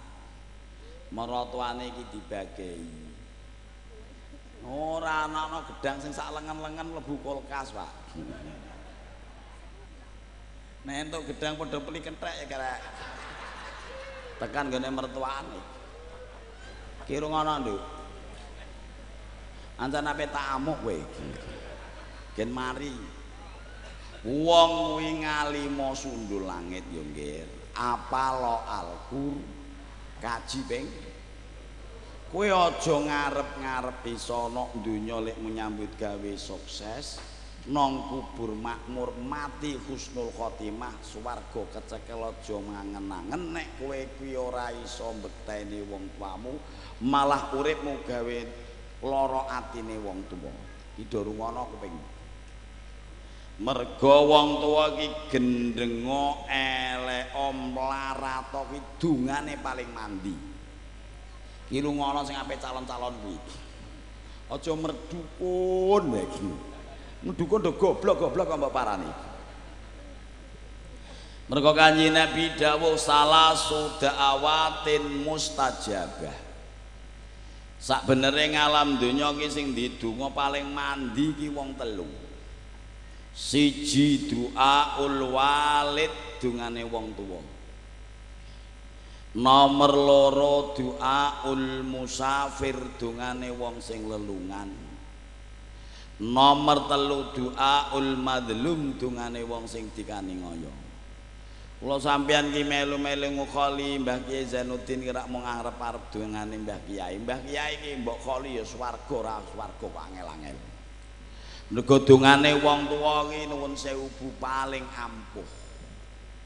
mertuane iki dibagei Ora ana gedang sing sak lengan-lengan mlebu kulkas, Pak. Nek entuk gedang padha peli kentrek ya karek. Tekan gone mertuane. Ki ngono, Nduk. Ancan ape tak amuk kowe. Gen mari. Wong kuwi ngalimo sundul langit yo nggih. Apalo alqur kaji ping Kowe aja ngarep-ngarep iso ana donya lek menyambut gawe sukses, nang kubur makmur mati husnul khotimah, swarga kecekel aja mangen-angen nek kowe kuwi ora iso mbekteni wong tuamu, malah uripmu gawe lara atine wong tuwa. Ida rungono kuping. Merga wong tuwa iki gendhenga elek om larato ki dungane paling mandi. Ki lungono sing ape calon-calon kuwi. Aja merdukun iki. Merdukun do goblok-goblok kok mbok parani. Mergo kanjeng Nabi dawuh salah awatin mustajabah. Sak benere ngalam donya ki sing didonga paling mandi ki wong telu. Siji doaul walid dungane wong tuwa. Nomor loro doaul musafir dungane wong sing lelungan. Nomor telu doaul madlum dungane wong sing dikaningoyo. Kula sampeyan ki melu-melu ngukoli Mbah Kiai Zainuddin kira mung arep-arep dongane Mbah Kiai. Mbah Kiai ki mbok koli ya swarga ora swarga angel-angel. Mergo dongane wong tuwa ki nuwun sewu paling ampuh.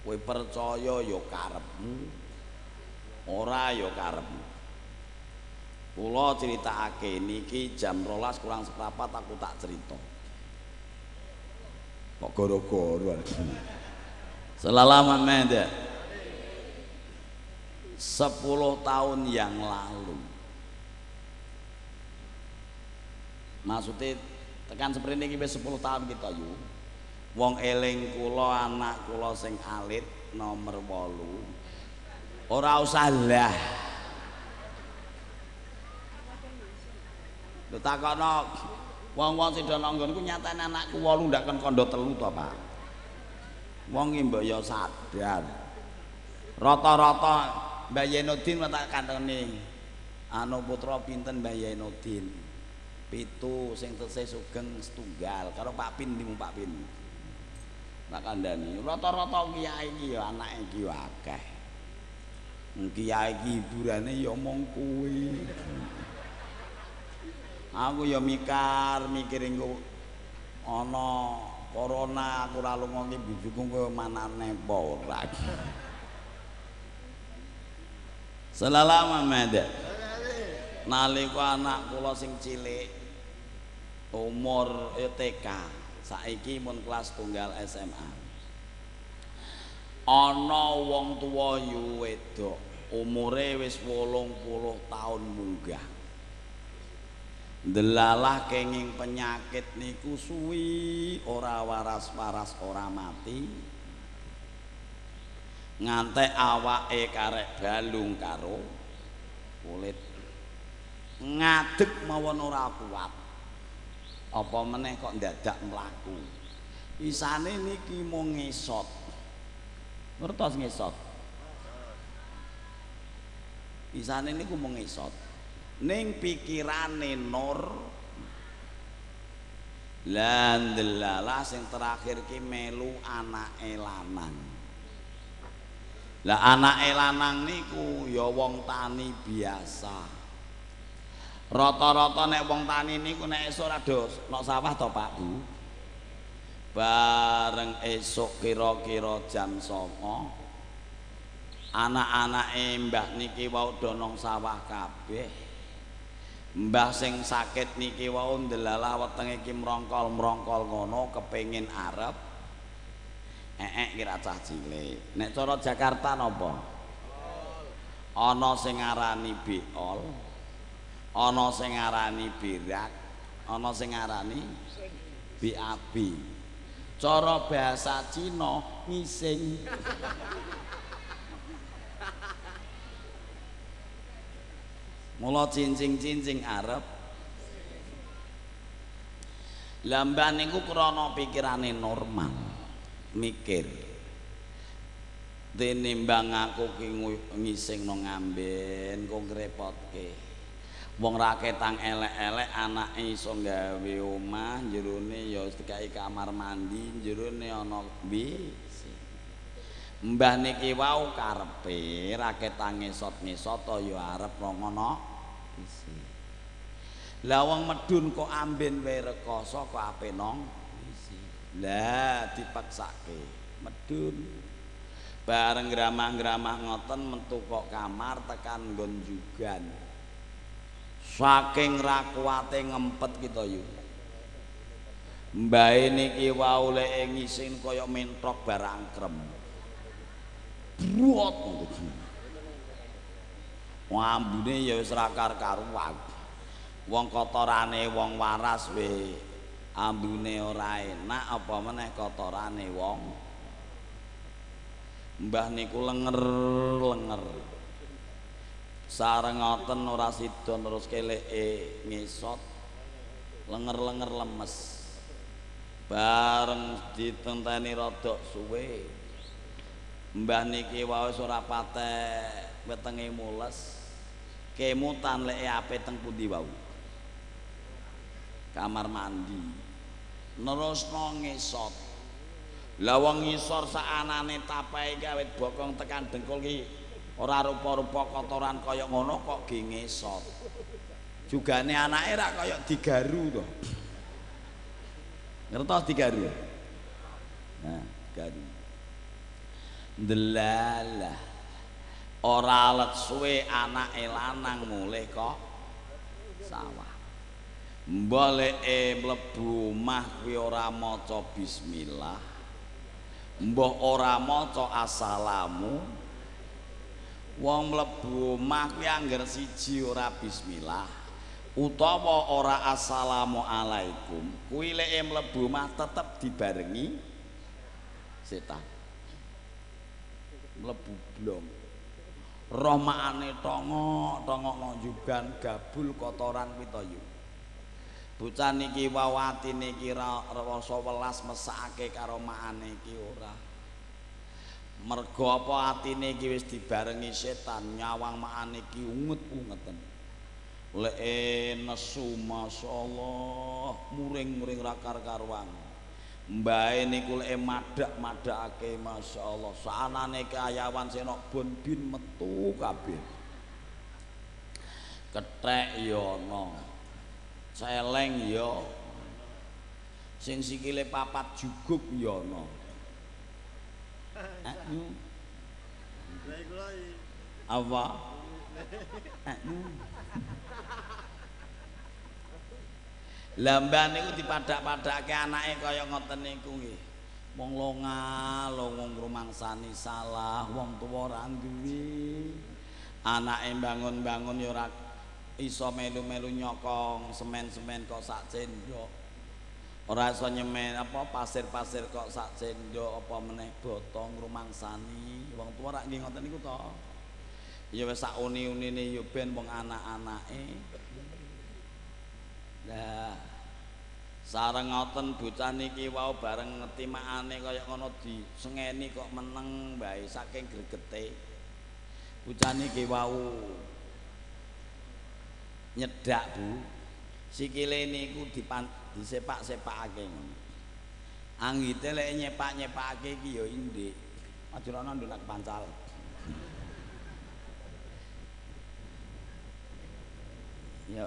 Kowe percaya ya karepmu. Ora ya karepmu. Kula critakake niki jam 12 kurang seprapat aku tak cerita. Kok goro-goro. Selama meda 10 tahun yang lalu Maksudnya tekan seperti ini wis 10 tahun kita yuk Wong eling kula anak kula sing alit nomor 8 Ora usah lah. Lho takono wong-wong sing do nanggonku nyatane anakku 8 ndak kon kondo telu to, Pak. wong iki mbok ya sadar. Rata-rata Mbah Yenudin tak kantene anu putra pinten Mbah Yenudin pitu sing tesih sugeng setunggal karo Pak Pin Pak Pin? Tak kandhani. Rata-rata kiai iki ya anake iki akeh kiai iki hiburane ya mong kuwi. Aku ya mikar mikir engko ana corona aku ora lunga bujuku kowe manane apa ora Salalama mada nalika anak kula sing cilik umur ETK saiki mun kelas tunggal SMA ana wong tuwa yu wedok umure wis 80 taun munggah. Delalah kenging penyakit niku suwi ora waras-waras ora mati. Ngantek awake karek balung karo kulit. Ngadeg mawon ora kuat. Apa meneh kok ndadak mlaku? Isane niki mung ngesot ngertos ngesot isane niku mung ngesot ning pikirane nur lan delalah sing terakhir ki melu anake lanang. Lah anake lanang niku ya wong tani biasa. Rata-rata nek wong tani niku nek esuk rada nok sawah to Pak Bu bareng esuk kira-kira jam 09.00 anak-anake mbah niki wau do nang sawah kabeh Mbah sing sakit niki wau ndelalah wetenge iki mrongkol-mrongkol ngono kepengin arep eek kira cah cilik. Nek cara Jakarta napa? Ana sing ngarani beol, ana sing ngarani berak, ana sing ngarani BAB. Cara bahasa Cina ngising. Mula cincing-cincing Arab Lamban niku krana pikirane normal, mikir. Tinimbang aku ki ngising nang ngamben kok ngrepotke. Wong raketang elek-elek anake iso gawe omah, jerone ya dikai kamar mandi, jerone ana WC. Mbah niki wau karepe raketang ngesot-ngesot ya arep ngono. Lah wong medun kok amben wae rekoso kok ape nong isi. Lah dipaksake medun. Bareng gramah-gramah ngoten metu kok kamar tekan nggon jugan. Saking ra kuwate ngempet kita yu. Mbae niki wau lek ngisin kaya mentok barang krem. Brot ngono. Wambune ya wis ra karuan. Wong kotorane wong waras we ambune ora enak apa meneh kotorane wong Mbah niku lenger-lenger. Sareng ngoten ora sida terus keleke ngesot. Lenger-lenger lemes. Bareng ditenteni rada suwe. Mbah niki wae ora patek wetenge mules. Kemutan lek ape teng pundi wau? Kamar mandi. Nerusno ngesot. Lah wong ngisor sakanane tapahe gawe bokong tekan dengkul ki ora rupa-rupa kotoran kaya ngono kok ge ngesot. Jugane anake ra kaya digaru to. Ngertos digaru? Nah, garu. Delalah. Ora let suwe anake lanang mulih kok sawah. Mboleke mlebu omah kuwi ora maca bismillah. Mbah ora maca assalamu. Wong mlebu omah kuwi angger siji ora bismillah utawa ora assalamu alaikum. Kuwi lek mlebu omah tetep dibarengi setan. Mlebu blong. Rohmane tongok, tongok nonjugan gabul kotoran pitayu. Bocah niki wawati niki rasa welas mesake karo makane iki ora. Mergo apa atine iki wis dibarengi setan nyawang makane iki unget-ungeten. Lek nesu masyaallah muring-muring ra kar-karuan. Mbae niku lek madak-madakake masyaallah sanane kayawan senok bon bin metu kabeh. Kethek ya ana. Celeng ya. Sing sikile papat juguk ya ana. Apa? Lamban niku dipadak-padake anake kaya ngoten niku nggih. wong longa wong rumangsani salah wong tuwa ora duwe. Anake bangun-bangun ya ora iso melu-melu nyokong semen-semen kok sak cendhok ora iso nyemen apa pasir-pasir kok sak cendhok apa meneh botong rumangsani. Wong tuwa rak nggih ngoten niku to. Ya wis sak uni-unine ya ben wong anak-anake. Lah sareng ngoten bocah niki wau bareng ngetimakane kaya ngono disengeni kok meneng bae saking gregete bocah niki wau nyedak Bu. Sikile niku dipan disepak-sepakake ngono. Anggite lek nyepak-nyepakake iki ya indik. Ajurana ndolak pancal ya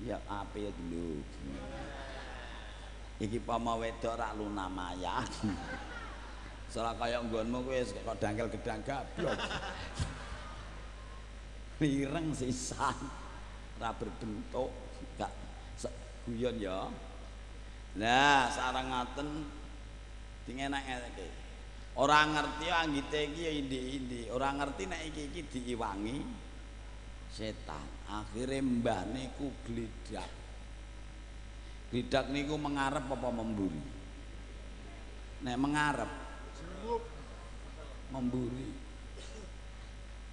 ya ape dulu iki pama wedok rak luna maya salah kaya nggonmu kuwi wis kok dangkel gedang gablok. Pireng sisan ora berbentuk gak guyon ya. Nah sareng ngaten dingenak-enake ora ngerti anggite iki ya indi-indi. Ora ngerti nek iki iki diiwangi setan. Akhirnya mbah niku glidak. Glidak niku mengarep apa memburi? Nek mengarep? Memburi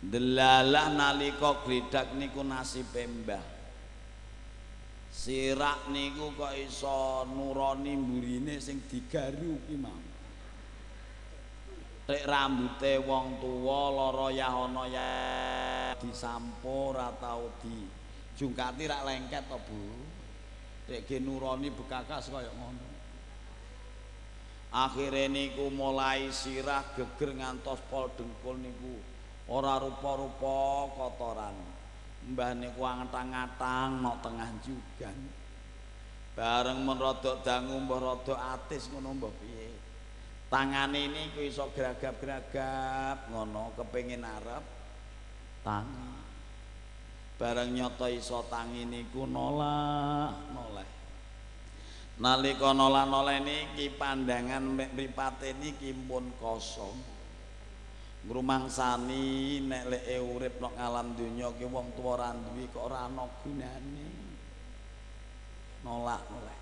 delalah nalika glidak niku nasibe mbah sirak niku kok iso nuroni mburine sing digaru ki mau Rek rambute wong tuwa lara ya ana ya disampur atau di jungkati rak lengket to Bu. Rek nuroni bekakas kaya ngono. Akhire niku mulai sirah geger ngantos pol dengkul niku ora rupa-rupa kotoran. Mbah niku angetang-atang nok tengah jugan. Bareng men rada dangu mbah rada atis ngono mbah piye. tangane ini ku iso geragap-geragap ngono kepengin arep tangi bareng nyoto iso tangi niku nolak noleh nalika nolak noleh niki pandangan mripate niki pun kosong ngrumangsani nek lek urip nang alam donya ki wong tuwa ora duwe kok ora ana gunane nolak noleh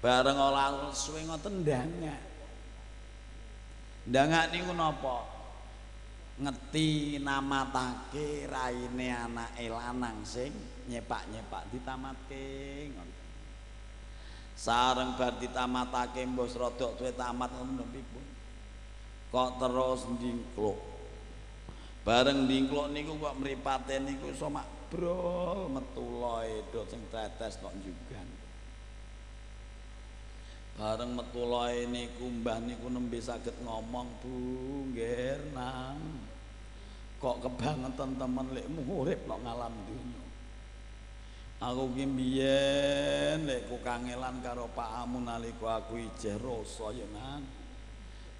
bareng olah suwe ngoten ndangak Ndangak niku napa? Ngeti namatake raine anake lanang sing nyepak-nyepak ditamatke ngoten. Sareng bar ditamatake mbos rodok tuwe tamat ngono pripun? Kok terus ndingkluk. Bareng ndingkluk niku kok mripate niku iso makbrol metu loe do sing tetes kok njugan. bareng metu loe niku mbah niku nembe saged ngomong Bu nggih nang kok kebangetan temen lek urip kok ngalam dunya aku ki mbiyen lek kangelan karo Pak Amun nalika aku ijeh rasa ya nang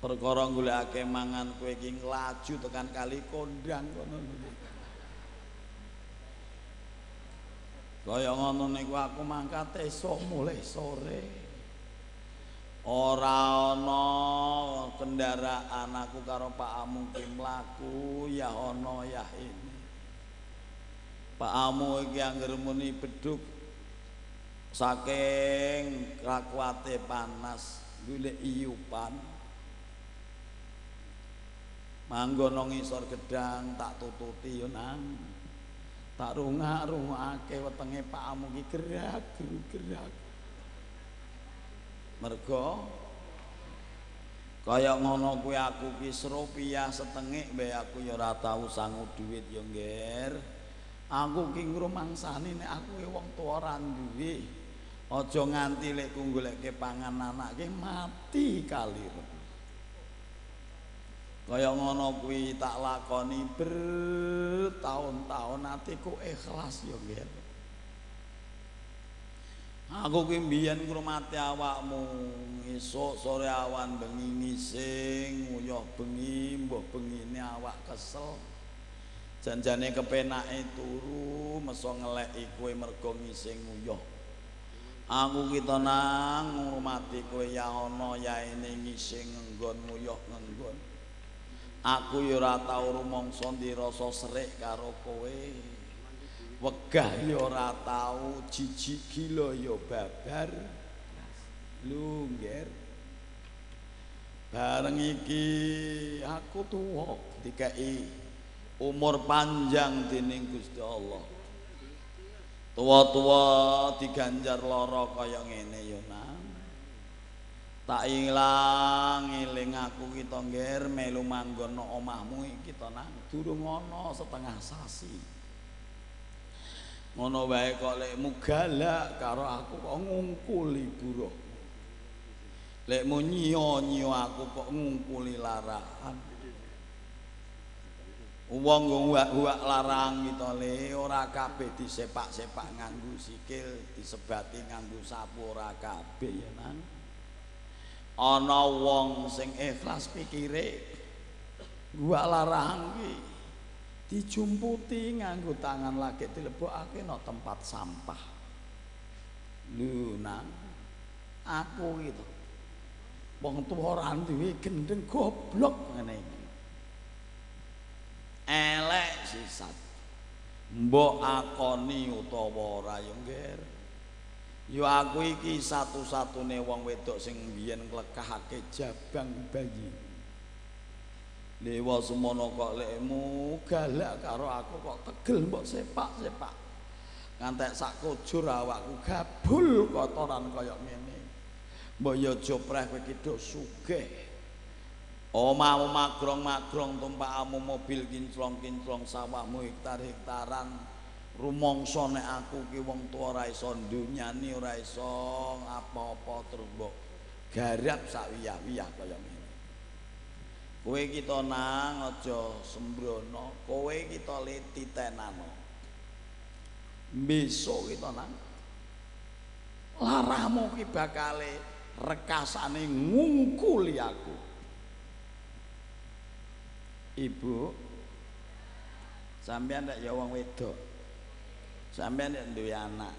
perkara golekake mangan kowe iki nglaju tekan kali kondang kono kaya ngono niku aku mangkat esuk mulai sore. Ora ana kendaraan aku karo Pak Amu ki mlaku ya ana ya ini. Pak Amu iki anggere muni beduk saking kakuate panas golek iyupan manggon nang isor gedang tak tututi yo nang. Tak rungak-rungake wetenge Pak Amu ki gerak gerak mergo kaya ngono kuwi aku ki rupiah setengik bae aku ya ora tau sangu dhuwit ya ngger aku ki ngrumangsani nek aku ki wong tuwa ora duwe. Aja nganti lek ku goleke pangan anak ki mati kalir kaya ngono kuwi tak lakoni bertahun-tahun atiku ikhlas ya ngger Aku ki mbiyen ngrumati awakmu esuk sore awan bengi ngising uyah bengi mbah bengine awak kesel janjane kepenake turu meso ngeleki kowe mergo ngising uyah Aku kita nang ngurmati kowe ya ana yaene ngisi ngenggon nguyuh. Aku ya ora tau rumangsa ndirasa serik karo kowe. Wegah ya ora tau, jijik gila ya babar. Lu ngger. Bareng iki aku tuwa dikai umur panjang dening Gusti Allah. Tua-tua diganjar lara kaya ngene ya. Tak ilang eling aku kita ngger melu manggon nang omahmu kita nang durung ana setengah sasi. Ngono wae kok lekmu galak karo aku kok ngungkuli buruh. Lekmu nyiyo-nyiyo aku kok ngungkuli larahan. Wong ngwak-ngwak larang kita le ora kabeh disepak-sepak nganggo sikil, disebati nganggo sapu ora kabeh ya nang. Ana wong sing ikhlas pikire ngwak larang ki dijumputi nganggo tangan lagi dilebokake nang tempat sampah. Nang aku gitu. Wong tuwa ora duwe gendeng goblok ngene iki. elek sisat mbok akoni utawa ora ya ngger ya aku iki satu-satune wong wedok sing biyen nglekahake jabang bayi. Dewa semono kok lekmu galak karo aku kok tegel mbok sepak-sepak. Ngantek sak kujur awakku gabul kotoran kaya ngene. Mbok ya jopreh kowe iki do sugih Omahmu magrong-magrong tumpakamu mobil kinclong-kinclong sawahmu hektar-hektaran rumangsa nek aku ki wong tuwa ora iso ndunyani ora iso apa-apa terus mbok garap sak wiyah-wiyah kaya ngene. Kowe kita nang aja sembrono, kowe kita leti tenano. Besok kita nang larahmu ki bakale rekasane ngungkuli aku. Ibu sampean nek ya wong wedok. Sampean nek duwe anak.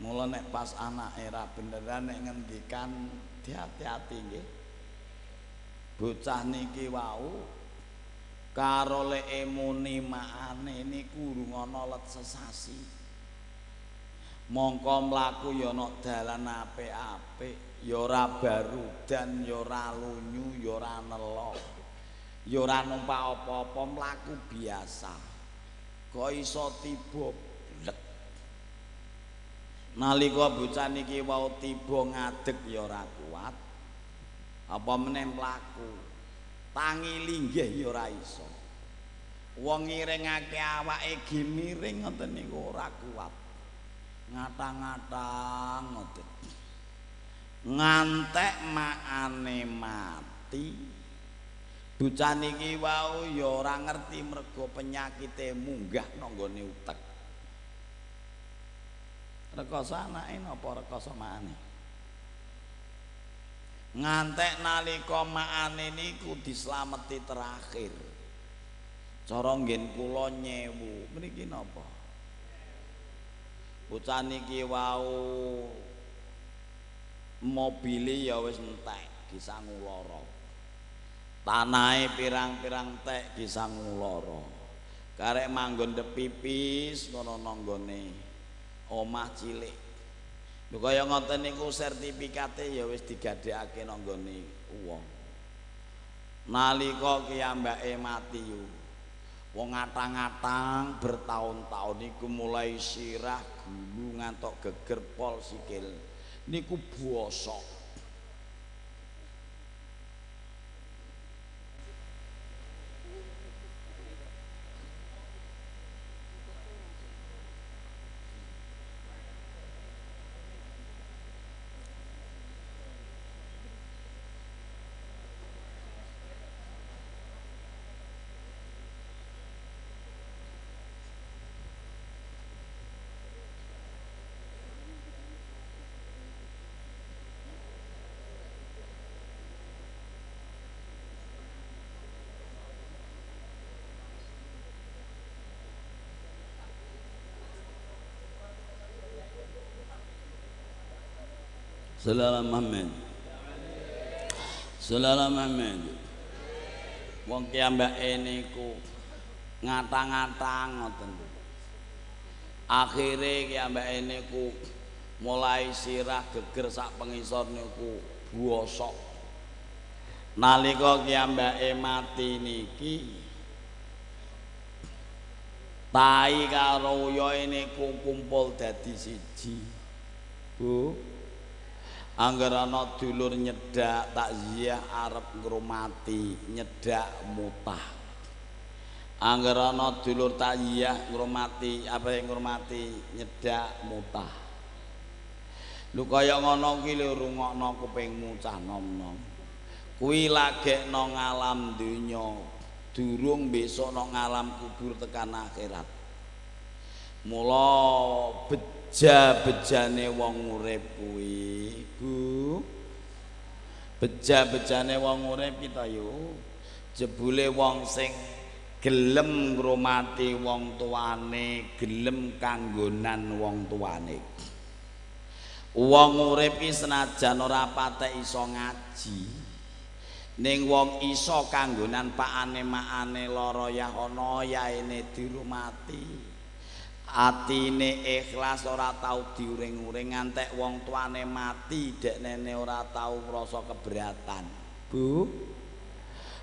Mula nek pas anak era beneran nek ngendikan hati-hati nggih. Bocah niki wau karo lek emune makane niku urung ana let sesasi. Mongko mlaku ya ana dalan apik-apik, ya ora barudan, ya ora lunyu, ya ora nelok. ya ora numpak apa-apa mlaku biasa kok iso tiba nalika bocah niki wau tiba ngadeg ya ora kuat. Apa meneh mlaku? Tangi linggih ya ora iso. Wong ngiringake awake ge miring ngoten niku ora kuat. Ngatang-ngatang ngoten. Ngantek makane mati. Bocah niki wau ya ora ngerti mergo penyakite munggah nang nggone utek. Rekoso anake napa rekoso makane? Ngantek nalika makane niku dislameti terakhir. Cara nggen kula nyewu, mriki napa? Bocah niki wau mobile ya wis entek disangu lara. tanahe pirang-pirang tek bisa nguloro karek manggon depipis ngono nanggone omah cilik. Lho kaya ngoten niku sertifikate ya wis digadhekake nanggone wong. Nalika kiyambake mati wong ngatang-ngatang bertahun-tahun niku mulai sirah gulu ngantok geger pol sikil. Niku bosok Saudara Muhammad. Saudara Muhammad. Wong kiambake niku ngatang-ngatang ngoten. Akhire kiambake niku mulai sirah geger sak pengisor niku buosok. Nalika kiambake mati niki tai karo uyoe niku kumpul dadi siji. Bu. Angger ana dulur nyedak takziah arep ngrumati nyedak mutah. Angger ana dulur takziah ngrumati apa ngrumati nyedak mutah. Lu kaya ngono ki lho rungokno kupingmu cah nom-nom. Kuwi lagekno ngalam donya, durung besok no ngalam kubur tekan akhirat. Mula beja-bejane wong urip kuwi, Bu. Beja-bejane wong urip kita yo. Jebule wong sing gelem ngrumati wong tuane, gelem kanggonan wong tuane. Wong urip senajan ora patek iso ngaji. Ning wong iso kanggonan pakane makane lara ya ana yaene dirumati. Atine ikhlas ora tau diuring-uring ngantek wong tuane mati deknene ora tau ngrasa keberatan. Bu.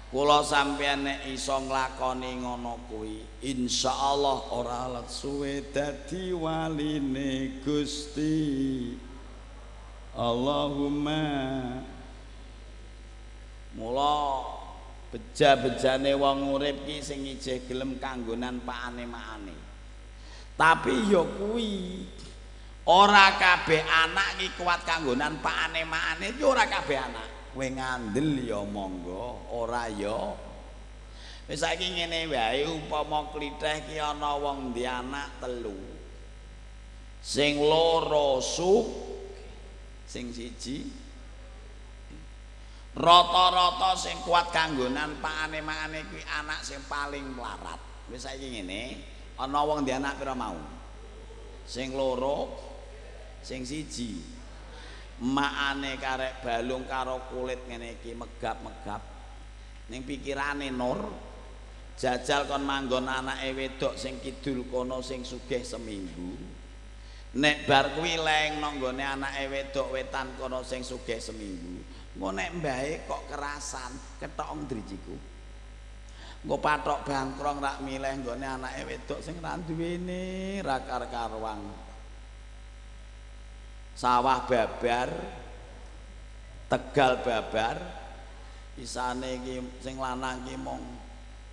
Kula sampeyan nek iso nglakoni ngono kuwi, insyaallah ora let suwe dadi waline Gusti. Allahumma Mula beja-bejane wong urip ki sing ijeh gelem kanggonan pakane makane. Tapi ya kuwi ora kabeh anak ki kuat kanggonan pakane makane ya ora kabeh anak. Kowe ngandel ya monggo, ora ya. Wis saiki ngene wae upama klitheh ki ana wong ndi anak telu. Sing loro suk sing siji rata-rata sing kuat kanggonan pakane makane kuwi anak sing paling melarat. Wis saiki ngene, ana wong ndi anak pira mau? Sing loro, sing siji. Makane karek balung karo kulit ngene iki megap-megap. Ning pikirane Nur jajal kon manggon anake wedok sing kidul kono sing sugih seminggu. Nek bar kuwi leng nang nggone anake wedok wetan kono sing sugih seminggu. Engko nek mbahe kok kerasan, ketok ndrijiku. Engko patok bangkrong rak milih nggone anake wedok sing ra duwene ra kar-karwang. Sawah babar, Tegal babar. Isane iki sing lanang ki mung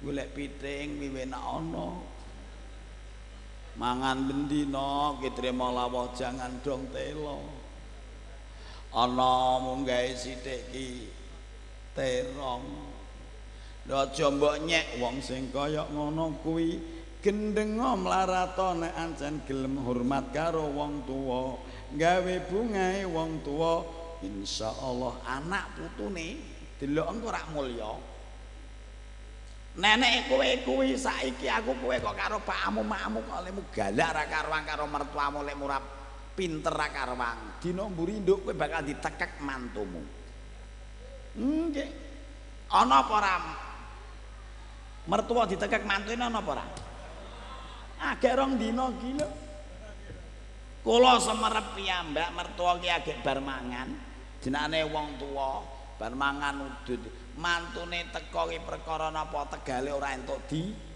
golek piting miwenak ana. Mangan bendina ki trima lawuh jangan dong telo. ana mung gawe sithik ki terong aja mbok nyek wong sing kaya ngono kuwi. Gendhenga mlarato nek ancen gelem hormat karo wong tuwa. Gawe bungae wong tuwa insyaallah anak putune delok engko rak mulya. Nenek kowe kuwi saiki aku kowe kok karo pakmu makmu kok lemu galak ra karo mertuamu lek murah pinter ra karwang dina mburi nduk kowe bakal ditekek mantumu. Nggih. Ana apa ora mertua ditekek mantune ana apa ora? Agek rong dina lho kula semerep piyambak mertua mangan. Jenenge wong tuwa bar mangan udud. Mantune teko ki perkara napa tegale ora entuk di.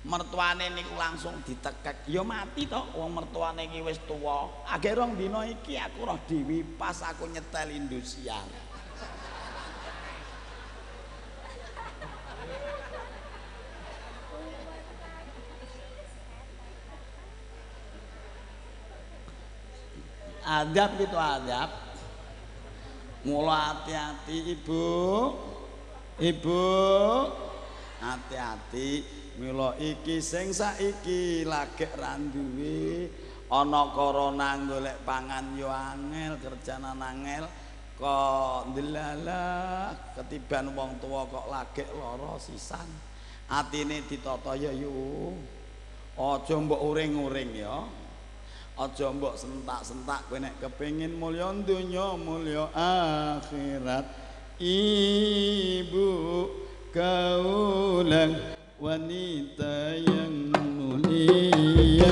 Mertuane niku langsung ditekek ya mati to wong mertuane iki wis tuwa. Agek rong dina iki aku roh dewi pas aku nyetel Indosiar adab gitu adab. Mula hati-hati ibu. Ibu. Hati-hati. Mila iki sing saiki lagek ra duwe. Ana corona golek pangan yo angel kerjana angel kok ndelalah ketiban wong tua kok lagek lara sisan. Atine ditata yo aja mbok uring-uring ya aja mbok sentak-sentak kowe nek kepengin mulya donya mulya akhirat. Ibu kaulang wanita yang mulia.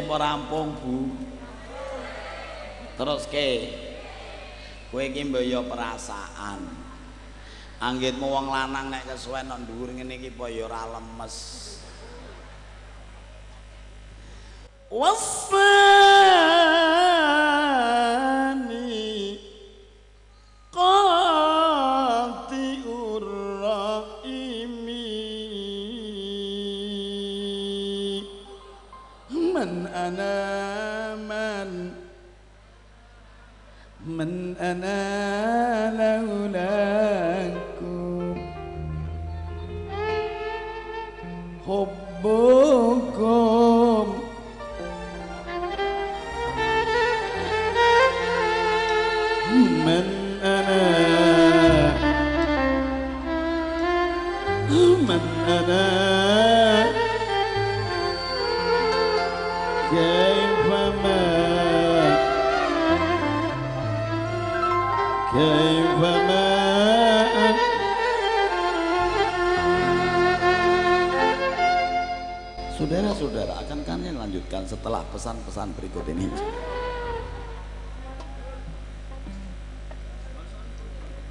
teruske rampung Bu. Teruske. Kowe iki mboyo perasaan. Anggitmu wong lanang nek kesuwen nang dhuwur ngene iki po ya ora pesan-pesan berikut ini.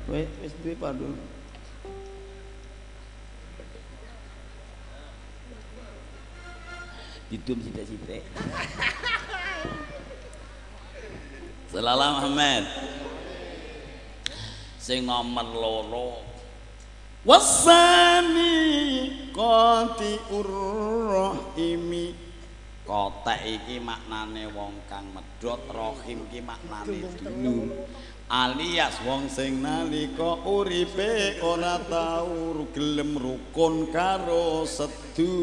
Wis duwe padu. Didum sithik-sithik. Salalah Muhammad. Sing nomor loro. Wasani qati urrahimi kotek iki maknane wong kang medhot rahim iki maknane dulur alias wong sing nalika uripe ora tau gelem rukun karo sedulure.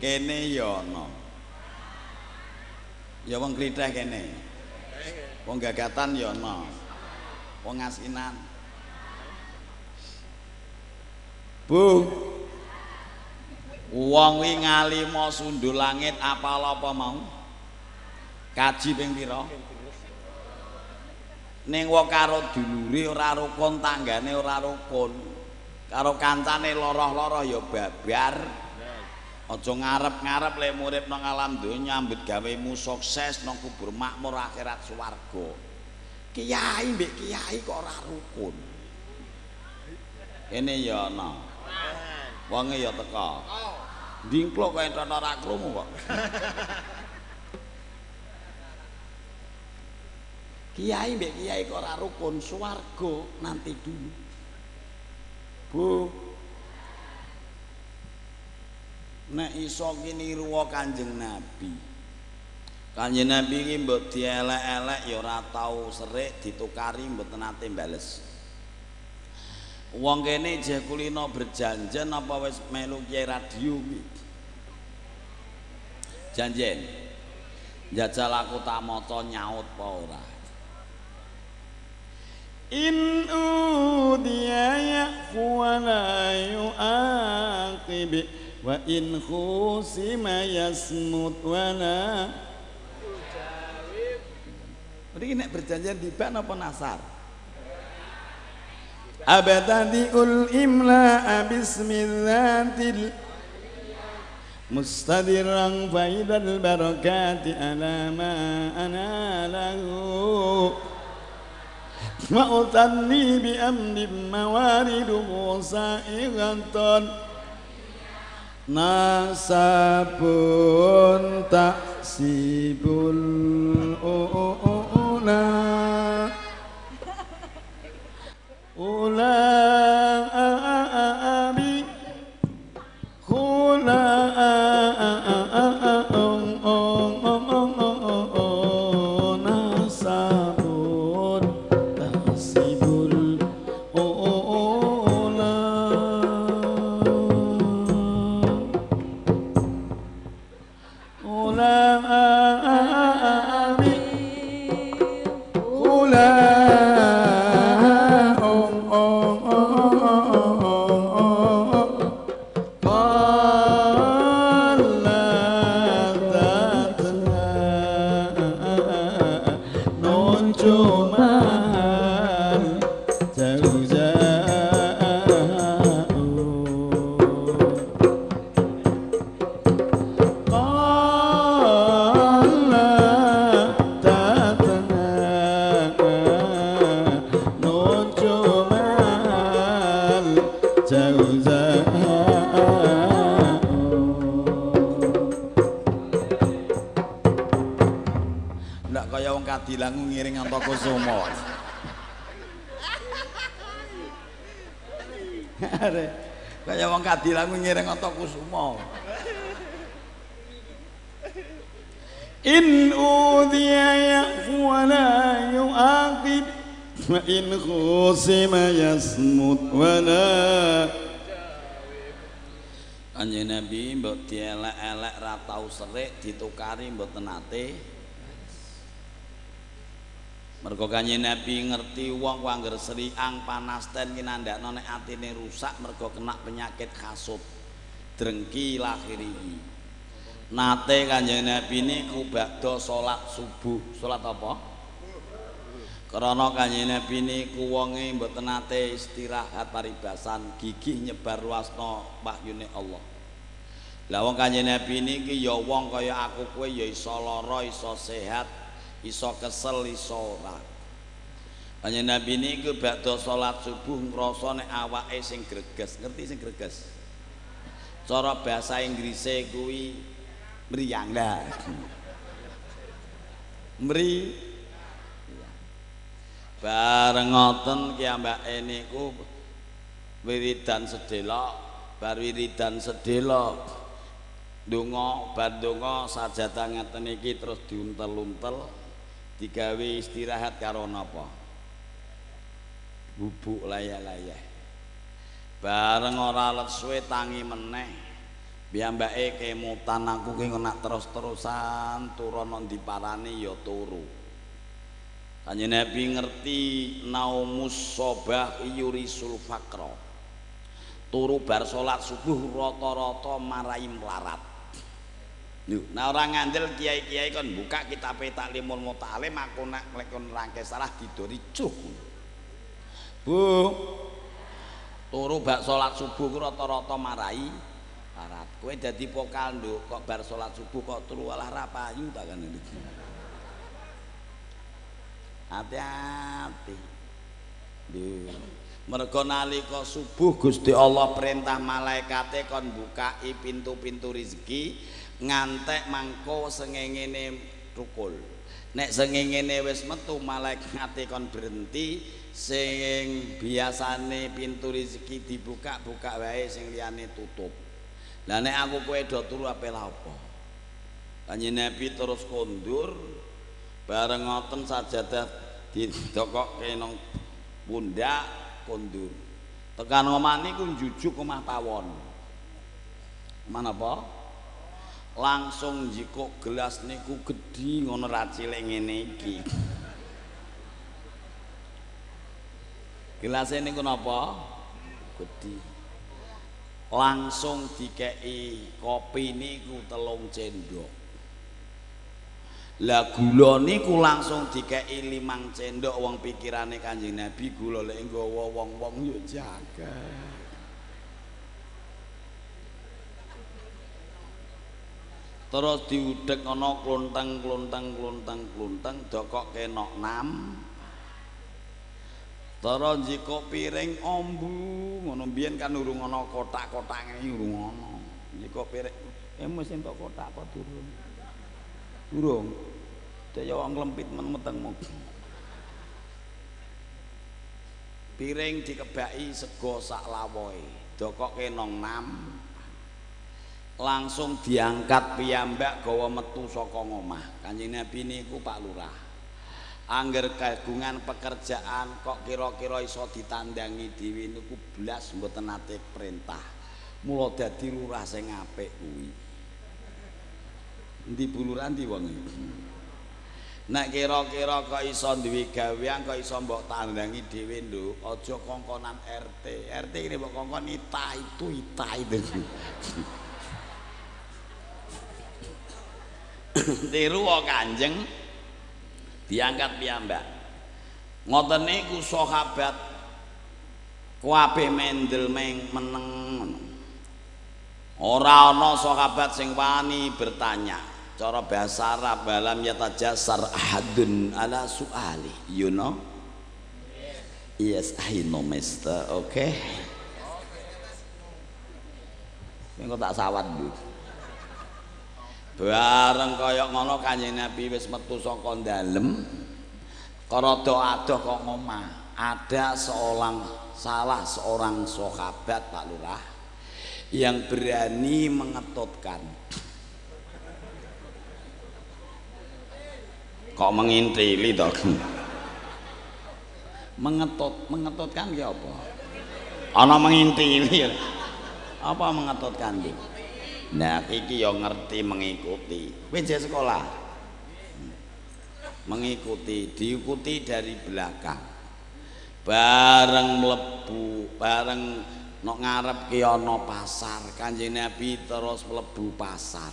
Kene ya ana. Ya wong klitheh kene. Wong gagatan ya ana. Wong asinan. Bu Wong wi ngalimo sundul langit apal apa mau? Kaji ping pira? Ning wong karo dulure ora rukun, tanggane ora rukun. Karo kancane loroh-loroh ya babar. Aja ngarep-ngarep le murid nang alam donya nyambut gawemu sukses nang kubur makmur akhirat swarga. Kiai mbek kiai kok ora rukun. Kene ya ana. Wonge ya teka. Dingklok kaya entuk ora krungu kok. Kiai mbek kiai kok rukun nanti dulu. Bu. Nek iso niru Kanjeng Nabi. Kanjeng Nabi iki mbok dielek-elek ya ora tau serik ditukari mboten nate bales. Wong kene jeh kulino berjanjen apa wis melu kiai radio? Janjen. Jajal aku tak maca nyaut apa ora? In udiya yafu wa la yuaqib wa in khusima yasmut wa la Ini nek berjanjian tiba apa nasar? Abadadiul imla bismillatil Mustadirang faidal barakati ala ma ana lahu Ma'utanni bi amdim mawariduhu sa'ighatan Nasabun taksibul ula أولئك kadilangu ngiring Antakusuma. Are kaya wong kadilangu ngiring yafu wa la yuaqib wa in khusima yasmut wa la. Kanjeng Nabi mbok dielek-elek ra tau serik ditukari mboten nate Mergo Kanjeng Nabi ngerti wong ku angger seriang panasten ki nandakno nek atine rusak mergo kena penyakit kasut drengki lahir iki Nate Kanjeng Nabi niku bakda salat subuh. Salat apa? Karena Kanjeng Nabi niku wonge mboten nate istirahat paribasan, gigih nyebar luasna wahyune Allah. Lah wong Kanjeng Nabi niki ya wong kaya aku kowe ya iso lara, iso sehat, iso kesel, iso ora. Kanjeng Nabi niku bakda salat subuh ngrasa nek awake sing greges. Ngerti sing greges? Cara bahasa Inggrise kuwi mriyang lah. [LAUGHS] Mri bareng ngoten ki ambake niku wiridan sedela bar wiridan sedela Donga bar donga sajadah ngeten iki terus diuntel-untel digawe istirahat karo napa? Bubuk layah-layah. Bareng ora let suwe tangi meneh. Piyambake kemutan aku ki nak terus-terusan turun nang diparani ya turu. Kanjeng Nabi ngerti naumus sobah yurisul faqra. Turu bar salat subuh rata-rata marai melarat. Nah orang ngandel kiai-kiai kon buka kitab Taklimul Muta'alim aku nak lekon rangke salah didori cuh. Bu. Turu bak salat subuh ku rata-rata marai larat. Kowe dadi pokal nduk kok bar salat subuh kok turu alah ra payu ta kan iki. Hati-hati. Mergo nalika subuh Gusti Allah perintah malaikate kon bukai pintu-pintu rezeki ngantek mangko sengengene tukul. Nek sengengene wis metu malaikate kon berhenti sing biasane pintu rezeki dibuka-buka wae sing liyane tutup. Lah nek aku kowe do turu ape apa? Kanjeng Nabi terus kondur bareng ngoten sajadah didokokke nang pundak kondur. Tekan omah niku jujuk omah pawon. Mana apa? Langsung jikok gelas niku gedhi ngono ra cilik ngene iki. Gelasnya niku napa? Gedhi. Langsung dikei kopi niku telung cendok. Lah gula niku langsung dikei limang cendok wong pikirane Kanjeng Nabi gula lek wong-wong yo jaga. Terus diudek ana klonteng klonteng klonteng klonteng dokok kenok nam. Terus jiko piring ombu ngono mbiyen kan urung ana kotak-kotak ngene urung ana. Jiko piring eh mesti kotak apa durung? Durung. Daya wong lempit men meteng Piring dikebaki sego sak lawoe. Dokoke nong nam. Langsung diangkat piyambak gawa metu saka ngomah. Kanjeng Nabi niku Pak Lurah. Angger kagungan pekerjaan kok kira-kira iso ditandangi dhewe niku blas mboten nate perintah. Mula dadi lurah sing apik kuwi. Endi buluran di wong? Nek kira-kira kok iso duwe gawean kok iso mbok tandangi dhewe nduk, aja kongkonan RT. RT ini mbok kongkon ita itu ita itu. [LAUGHS] Tiru Kanjeng diangkat piyambak. Ngoten niku sahabat kuwabe mendel meng meneng. Ora ana sahabat sing wani bertanya. cara bahasa Arab balam yatajasar ahadun ala suali you know yes I know mister oke okay. Ini tak sawat bu bareng kaya ngono kanjeng Nabi wis metu saka dalem. Karada adoh kok ngomah. Ada seorang salah seorang sahabat Pak Lurah yang berani mengetutkan. Kok mengintili to? Mengetut mengetutkan ki apa? Ana mengintili. Apa mengetutkan ki nah iki yo ngerti mengikuti. Wis sekolah. Mengikuti diikuti dari belakang. Bareng mlebu bareng nok ngarep ki ana pasar kanjeng Nabi terus mlebu pasar.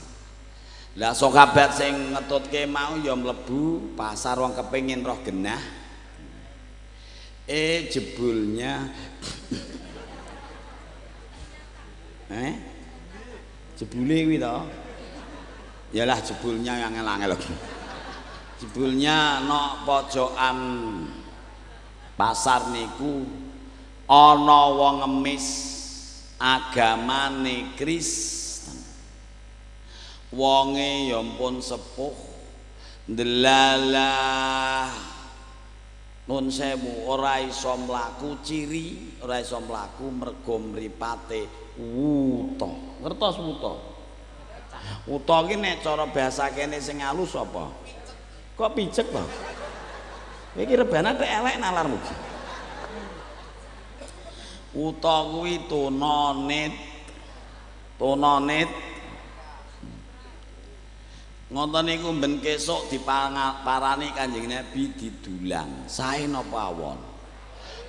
Lah sahabat sing ngetutke mau ya mlebu pasar wong kepengin roh genah. Eh jebulnya. [COUGHS] Eh? Jebule kuwi to. Yalah jebulnya yang angel Jebulnya no pojokan pasar niku ana wong ngemis agamane Kristen. wonge ya ampun sepuh ndelalah nun sewu ora iso mlaku ciri ora iso mlaku mergo mripate wuta ngertos wuta Uta ki nek cara bahasa kene sing halus apa? Kok picek to? Iki rebana tek elek nalarmu. Uta kuwi tunanit. Tunanit. Ngoten niku ben kesuk diparani Kanjeng Nabi didulang. Sae napa awon?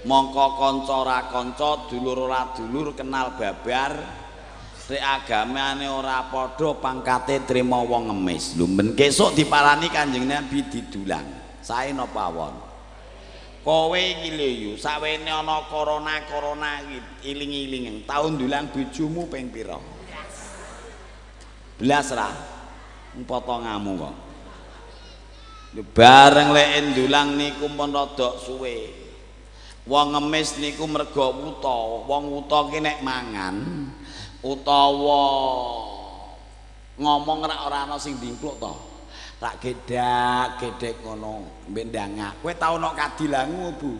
Mongko kanca ra kanca, dulur ora dulur kenal babar. Rek agamane ora padha pangkate trima wong ngemis. Lho ben kesuk diparani Kanjeng Nabi didulang. Sae napa awon? Kowe iki lho yu, sawene corona-corona iki iling-iling. Taun dulang bojomu ping pira? Belas ra. Potongamu kok. Bareng lek ndulang niku pun rada suwe. Wong ngemis niku merga wuta. Wong wuta ki nek mangan utawa ngomong rak ora ana sing dingkluk to. Tak gedak, gedek ngono, mbendangak. Kowe tau nok kadilangu, Bu?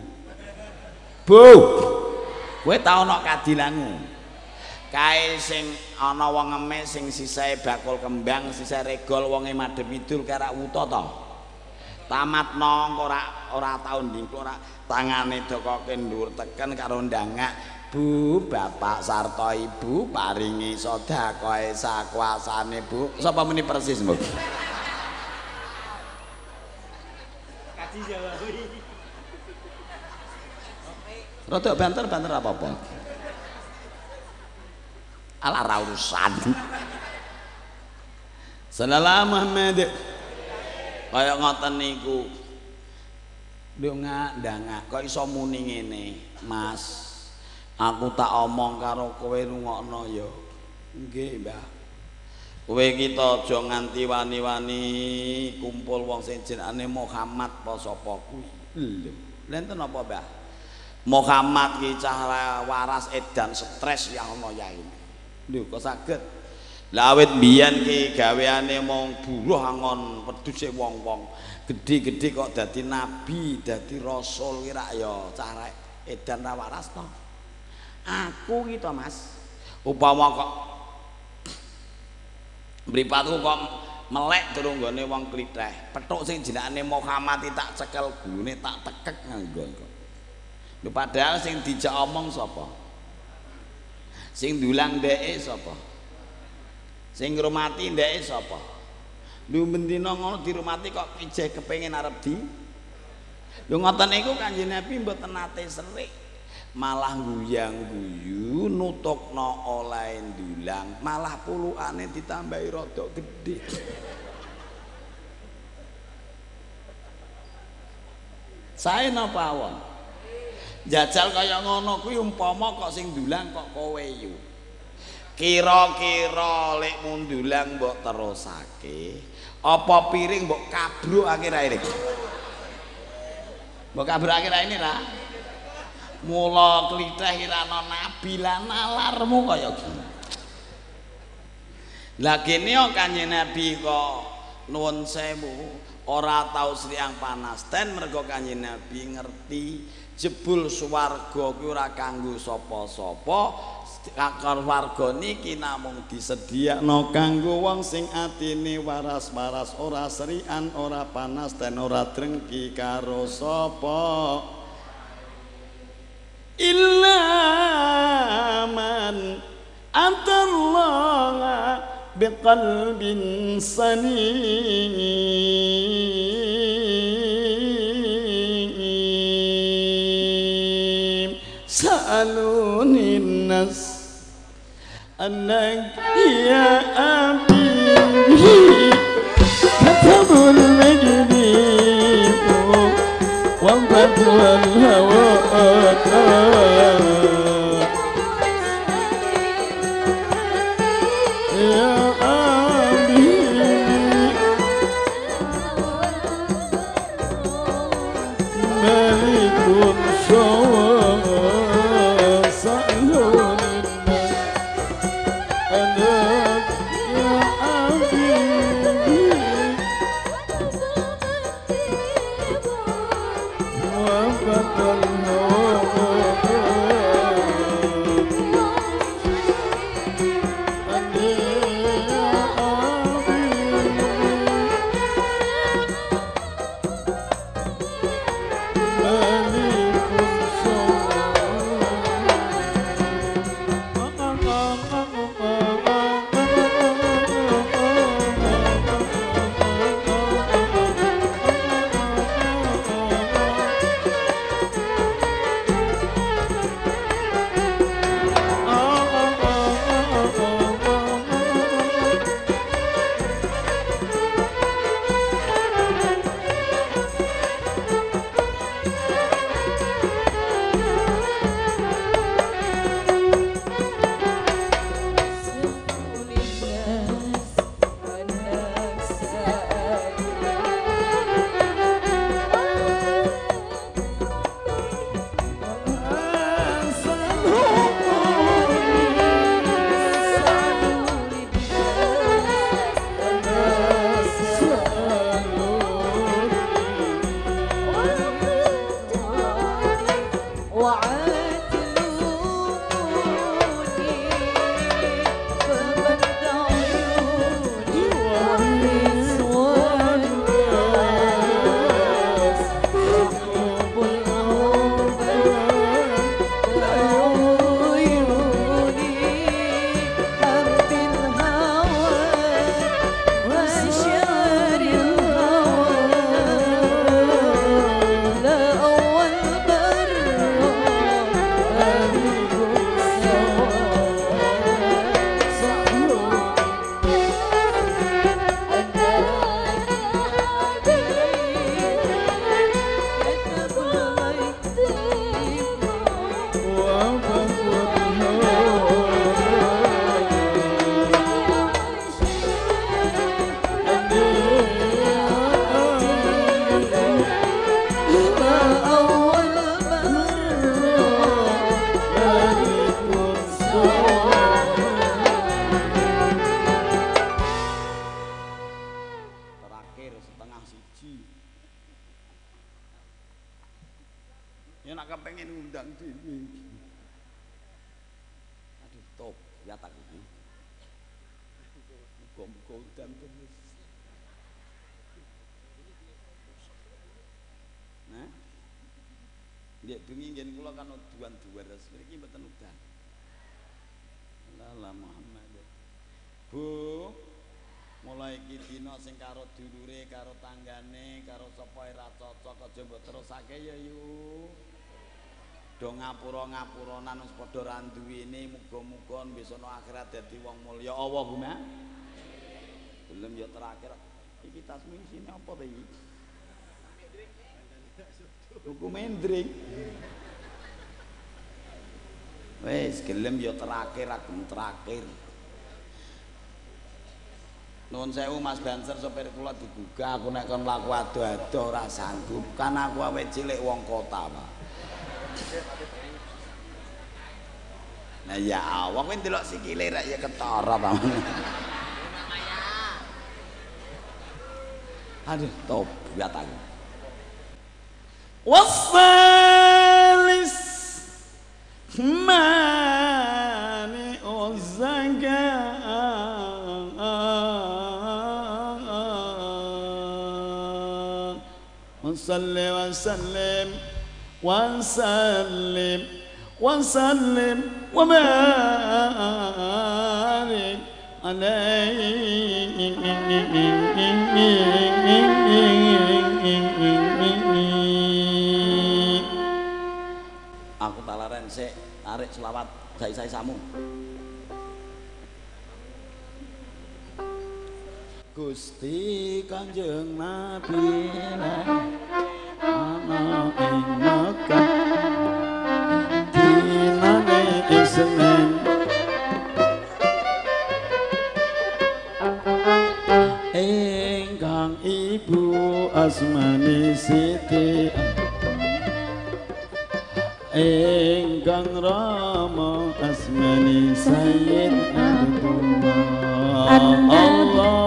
Bu. Kowe tau nok kadilangu? Kae sing ana wong ngemis sing sisae bakul kembang, sisae regol wonge madhep idul karak wuta to. Tamat nong ora ora tau ndingkluk ora tangane dokoke ndur teken karo ndangak Bu, Bapak sarta Ibu paringi sedekahe sakwasane, Bu. Sapa meni persis, Bu? Rada banter-banter apa-apa. Ala ra urusan. Sallallahu Muhammad. Kaya ngoten niku. Lho ngandang kok iso muni ngene, Mas. Aku tak omong karo kowe rungokno ya. Nggih, Mbah. Kowe kita aja nganti wani-wani kumpul wong sing jenenge Muhammad apa sapa kuwi. Lho, lenten apa, Mbah? Muhammad ki cah waras edan stres ya ana yai. Lho, kok saged? Lah awit biyen ki gaweane mong buruh angon peduse wong-wong. Gedhe-gedhe kok dadi nabi, dadi rasul ki rak ya cah edan ra waras to. Aku ki to, Mas. Upama kok [SNIFFS] mripatku kok melek durung nggone wong klitheh. Petuk sing jenenge Muhammad tak cekel gulune tak tekek nganggon kok. Padahal sing dijak omong sapa? Sing dulang ndeke sapa? Sing ngrumati ndeke sapa? Lho mendina ngono dirumati kok ijeh kepengin arep di Lho ngoten niku Kanjeng Nabi mboten nate serik. Malah guyang guyu nutukno oleh dulang, malah pulukane ditambahi rada gedhe. Sae napa awon? Jajal kaya ngono kuwi umpama kok sing dulang kok kowe yu. Kira-kira lek mundulang mbok terusake, apa piring mbok kabruk akhir-akhir iki? Mbok kabruk akhir ini ra? Mula klitheh kirana nabi lan nalarmu kaya gini. Lah Nabi kok nuwun sewu ora tau sriang panas ten mergo Kanjeng Nabi ngerti jebul swarga kuwi ora kanggo sapa-sapa kakar warga niki namung disediakno kanggo wong sing atine waras-waras ora serian ora panas dan ora drengki karo sapa? Illa man atallaha biqalbin salim sa'aluni nas أنك يا أبي. كتب المجد وفتوى الهوى Buku mendring. Wes gelem ya terakhir aku terakhir. Nuwun sewu Mas Banser sopir kula digugah aku nek kon laku ado-ado ora sanggup. Kan aku awake cilik wong kota, Pak. Nah ya Allah, kowe ndelok sikile rek ya ketara ta. Aduh, top lihat aku. Wasalis mani الزكاة. وصل وسلم وسلم وسلم وبارك عليه. Tarik selawat sai-sai samu. Gusti Kanjeng Nabi ana ing Mekah dinane Isnin ingkang ibu asmani Siti ingkang rama asmani Sayyid Abdullah Allahumma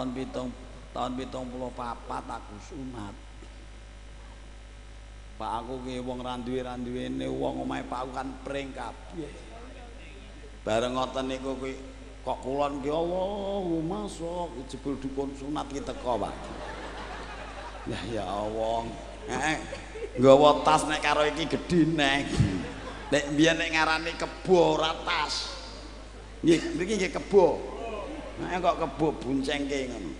tahun pitung tahun pitung puluh papat aku sunat Pak aku ki wong randuwe randuwene wong omahe Pak aku kan pring kabeh bareng ngoten niku kuwi kok kulon ki Allahumma sok jebul dukun sunat ki teko Pak Ya ya Allah. Heeh. Nggawa tas nek karo iki gedhe nek. Nek biyen nek ngarani kebo ora tas. Nggih, mriki nggih kebo. Nek kok kebo buncengke ngono.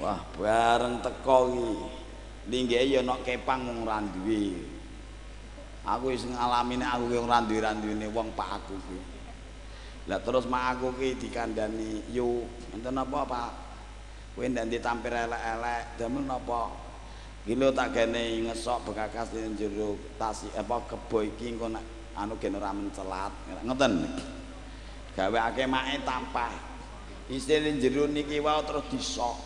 Wah, bareng teko iki. Lingge ya nek kepang wong ora duwe. Aku wis ngalami nek aku ki ora duwe-duwene wong pak aku ki. Lah terus mak aku ki dikandani, "Yo, enten apa, Pak?" kowe ndak ditampir elek-elek damel napa lho tak gene ngesok bekakas ning jero tas apa kebo iki engko anu gen ora mencelat ngoten gaweake make tampah isi ning jero niki wae terus disok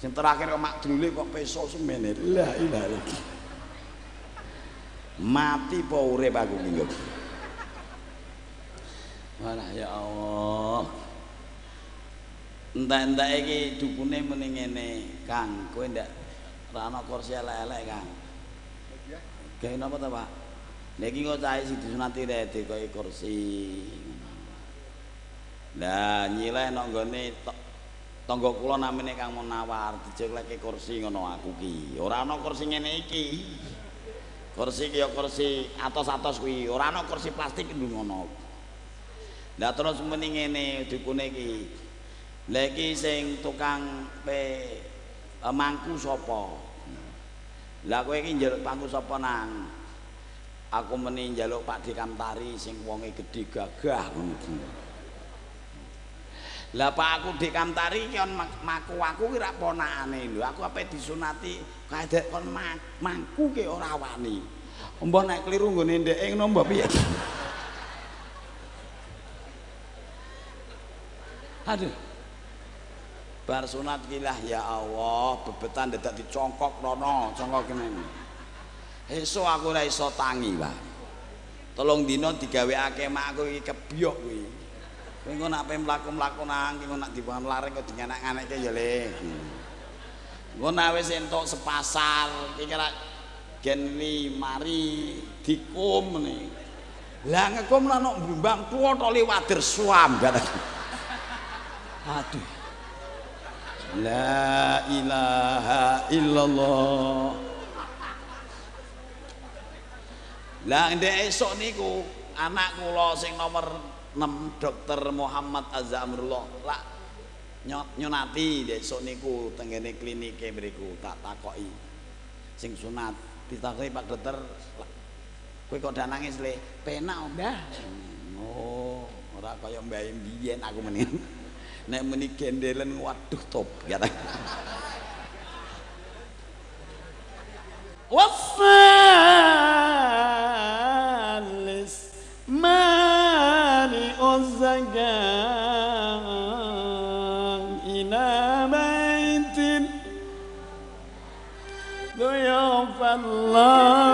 sing terakhir mak drule kok peso semene la ilaha illallah mati apa urip aku iki Walah ya Allah Entah-entah iki dukune muni ngene, Kang, kowe ndak ora ana kursi elek-elek, Kang. Gawe napa ta, Pak? Iki kok cahe sing disunati koyo kursi. Lah nyileh nang nggone tangga kula namine Kang Munawar dijekleke kursi ngono aku ki. Ora ana kursi ngene iki. Kursi ki ya kursi atos-atos kuwi, ora ana kursi plastik ngono. Lah terus muni ngene dukune iki. Lah iki sing tukang pe eh, mangku sapa? Lah kowe iki njaluk pangku sapa nang? Aku meni njaluk Pak Dekamtari sing wonge gedhe gagah ngono. Lah Pak aku Dekamtari ki on maku aku ki rak ponakane lho. Aku ape disunati kadek kon mangku ki ora wani. Mbah nek kliru nggone ndeke ngono mbah piye? Aduh. bar sunat kilah ya Allah bebetan dadak dicongkok rono congkok kene esuk aku ora iso tangi Pak tolong dina digawekake mak aku iki kebyok kowe engko nak pe mlaku-mlaku nang engko nak dibuang laring kok dinganak-nganekke ya le. Engko nak wis entuk sepasar iki kira gen mari dikum nih lah ngekum lah nok mbang tuwa to liwadir suambat [LAUGHS] aduh. La ilaha illallah. Lah ndek esuk niku anak kula sing nomor 6 Dokter Muhammad Azamrullah. Lak nyot nyonati esuk niku tenggene klinike mriku tak takoki. Sing sunat ditakoki Pak Dokter kowe kok dak nangis le? Penak Mbah oh ora kaya mbah mbiyen aku mending [LAUGHS] nek meni gendelen waduh top kata. [LAUGHS] Wafalis mani uzzagan ina baitin ضيافا Oh,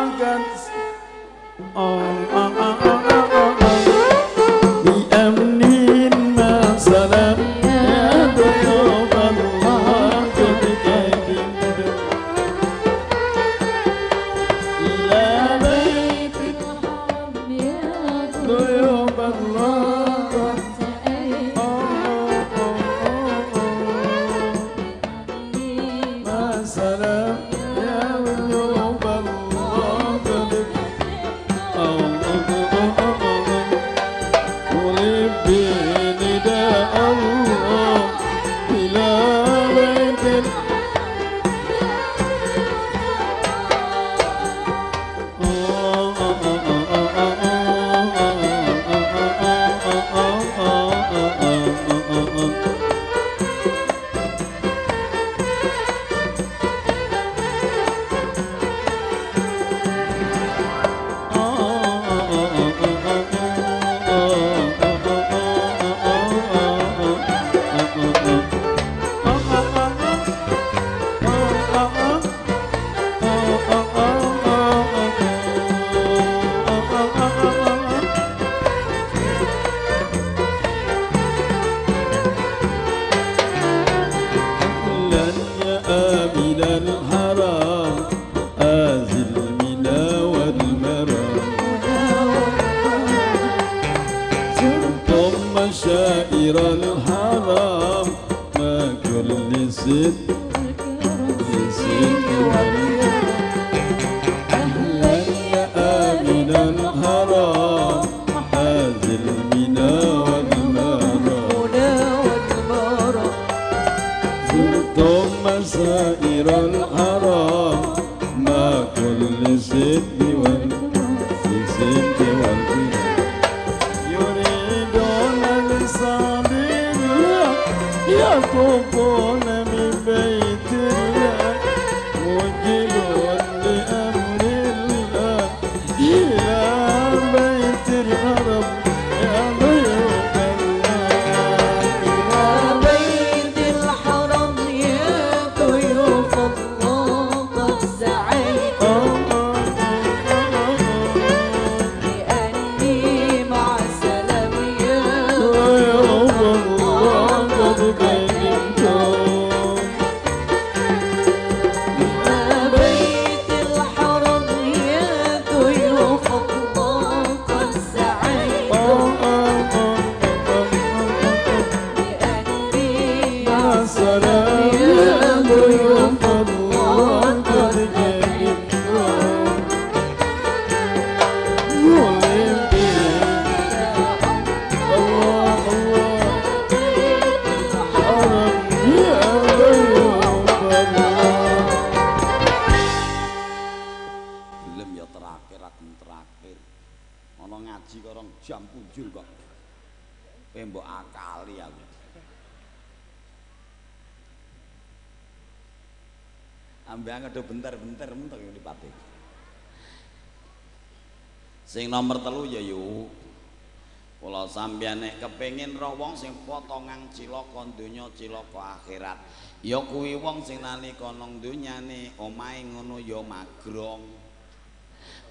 ya kuwi wong sing nalika nang donyane omahe ngono ya magrong.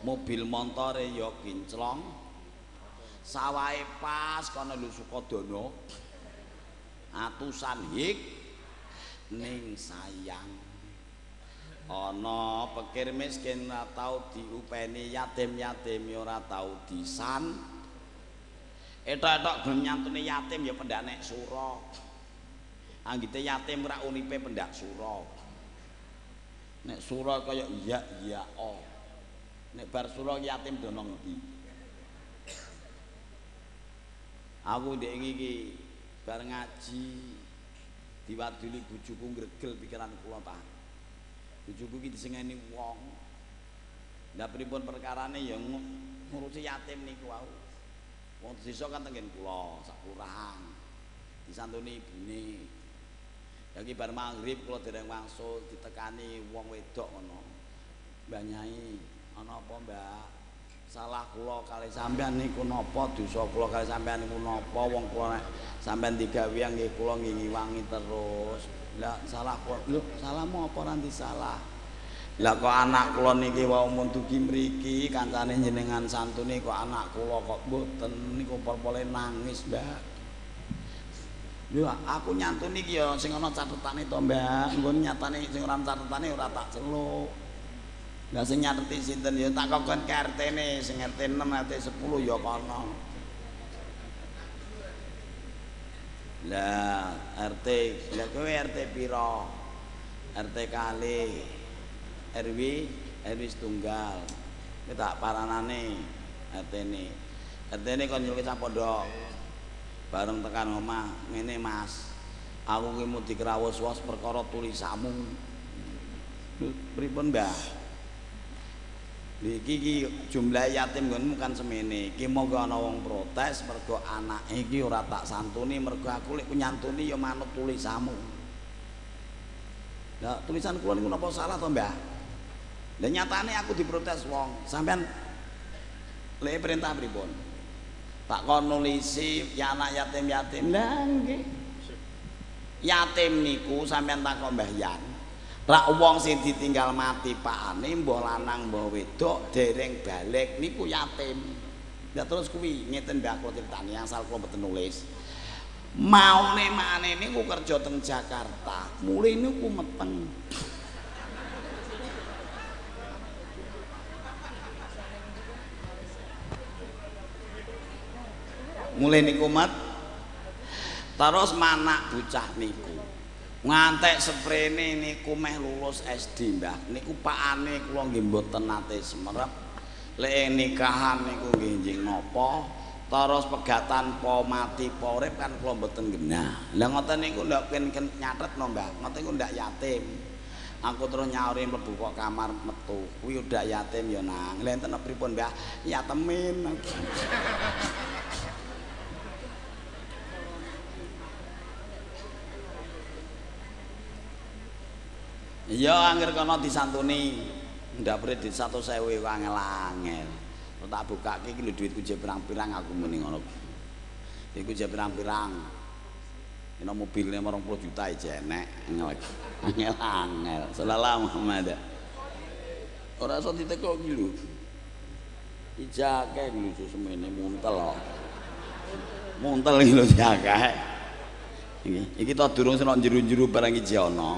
Mobil montore ya kinclong. Sawahe pas kono lho Sukodana. Atusan hik ning sayang. Ana pikir miskin ora tau diupeni yatim-yatim ya ora tau disan. Etok-etok gelem nyantuni yatim ya pendak nek sura. Anggite yatim ora unipe pendak sura. Nek sura kaya iya iya o. Nek bar sura yatim dono ngendi? Aku ndek iki bar ngaji diwaduli bojoku ngregel pikiran kula ta. Bojoku iki disengeni wong. Lah pripun perkarane ya ngurusi yatim niku wau. Wong desa kan tengen kula sak kelurahan. Disantuni ibune. Lagi bar maghrib kula dereng wangsul ditekani wong wedok ngono. Mbah Nyai, ana apa, Mbak? Salah kula kali sampean niku napa dosa kula kali sampean niku napa wong kula nek sampean digawe nggih kula ngiwangi terus. Lah salah kula. Lho, salahmu apa ora salah? Lah kok anak kula niki wau mun dugi mriki kancane jenengan santuni kok anak kula kok mboten niku pol-pole nangis, Mbak. Lho aku nyantuni iki ya sing ana catetane to, Mbak. Nggon nyatane sing ora catetane ora tak celuk. Lah sing nyateti sinten ya tak kokon ke RT-ne sing RT 6 RT 10 ya kono. Lah RT, lah kowe RT piro? RT kali. RW RW setunggal. Iki tak paranane RT ini. RT ini kon nyuwun sak pondok. Bareng tekan omah, ngene Mas. Aku ki mau dikrawos-was perkara tulisamu. Pripun, Mbah? Iki iki jumlah yatim nggonmu kan semene. Iki monggo ana wong protes mergo anake iki ora tak santuni mergo aku lek nyantuni ya manut tulisamu. Lah tulisan kula niku napa salah to, Mbah? Lah nyatane aku diprotes wong. Sampean lek perintah pripun? Tak kon nulisi ya anak yatim-yatim. Lah nggih. Yatim niku sampean takon Mbah Yan. Rak wong sing ditinggal mati pakane mbah lanang mbah wedok dereng balik niku yatim. Ya terus kuwi ngeten Mbah kula critani asal kula mboten nulis. Maune mane niku kerja teng Jakarta. Mulih niku meteng. Mulih niku met terus manak bocah niku. Ngantek sprene niku meh lulus SD Mbah. Niku pakane kula nggih mboten nate semerep. Lek nikahan niku nggih njing napa terus pegatan po mati po urip kan kula mboten genah. Lah ngoten niku ndak ken nyatet no Mbah. Ngoten niku ndak yatim. Aku terus nyauri mlebu kok kamar metu. Kuwi udah yatim ya nang. Lha enten pripun Mbah? Ya Iya angger kono disantuni. Ndak prit di 100.000 angel-angel. Tak bukake iki dhuwitku je pirang-pirang aku muni ngono. Iku je pirang-pirang. Ini mobilnya 20 juta aja enek angel-angel. Sallallahu Muhammad. Ora iso diteko lho. Ijake lho semene muntel kok. Muntel lho jake. Iki to durung sing jero-jero barang ana.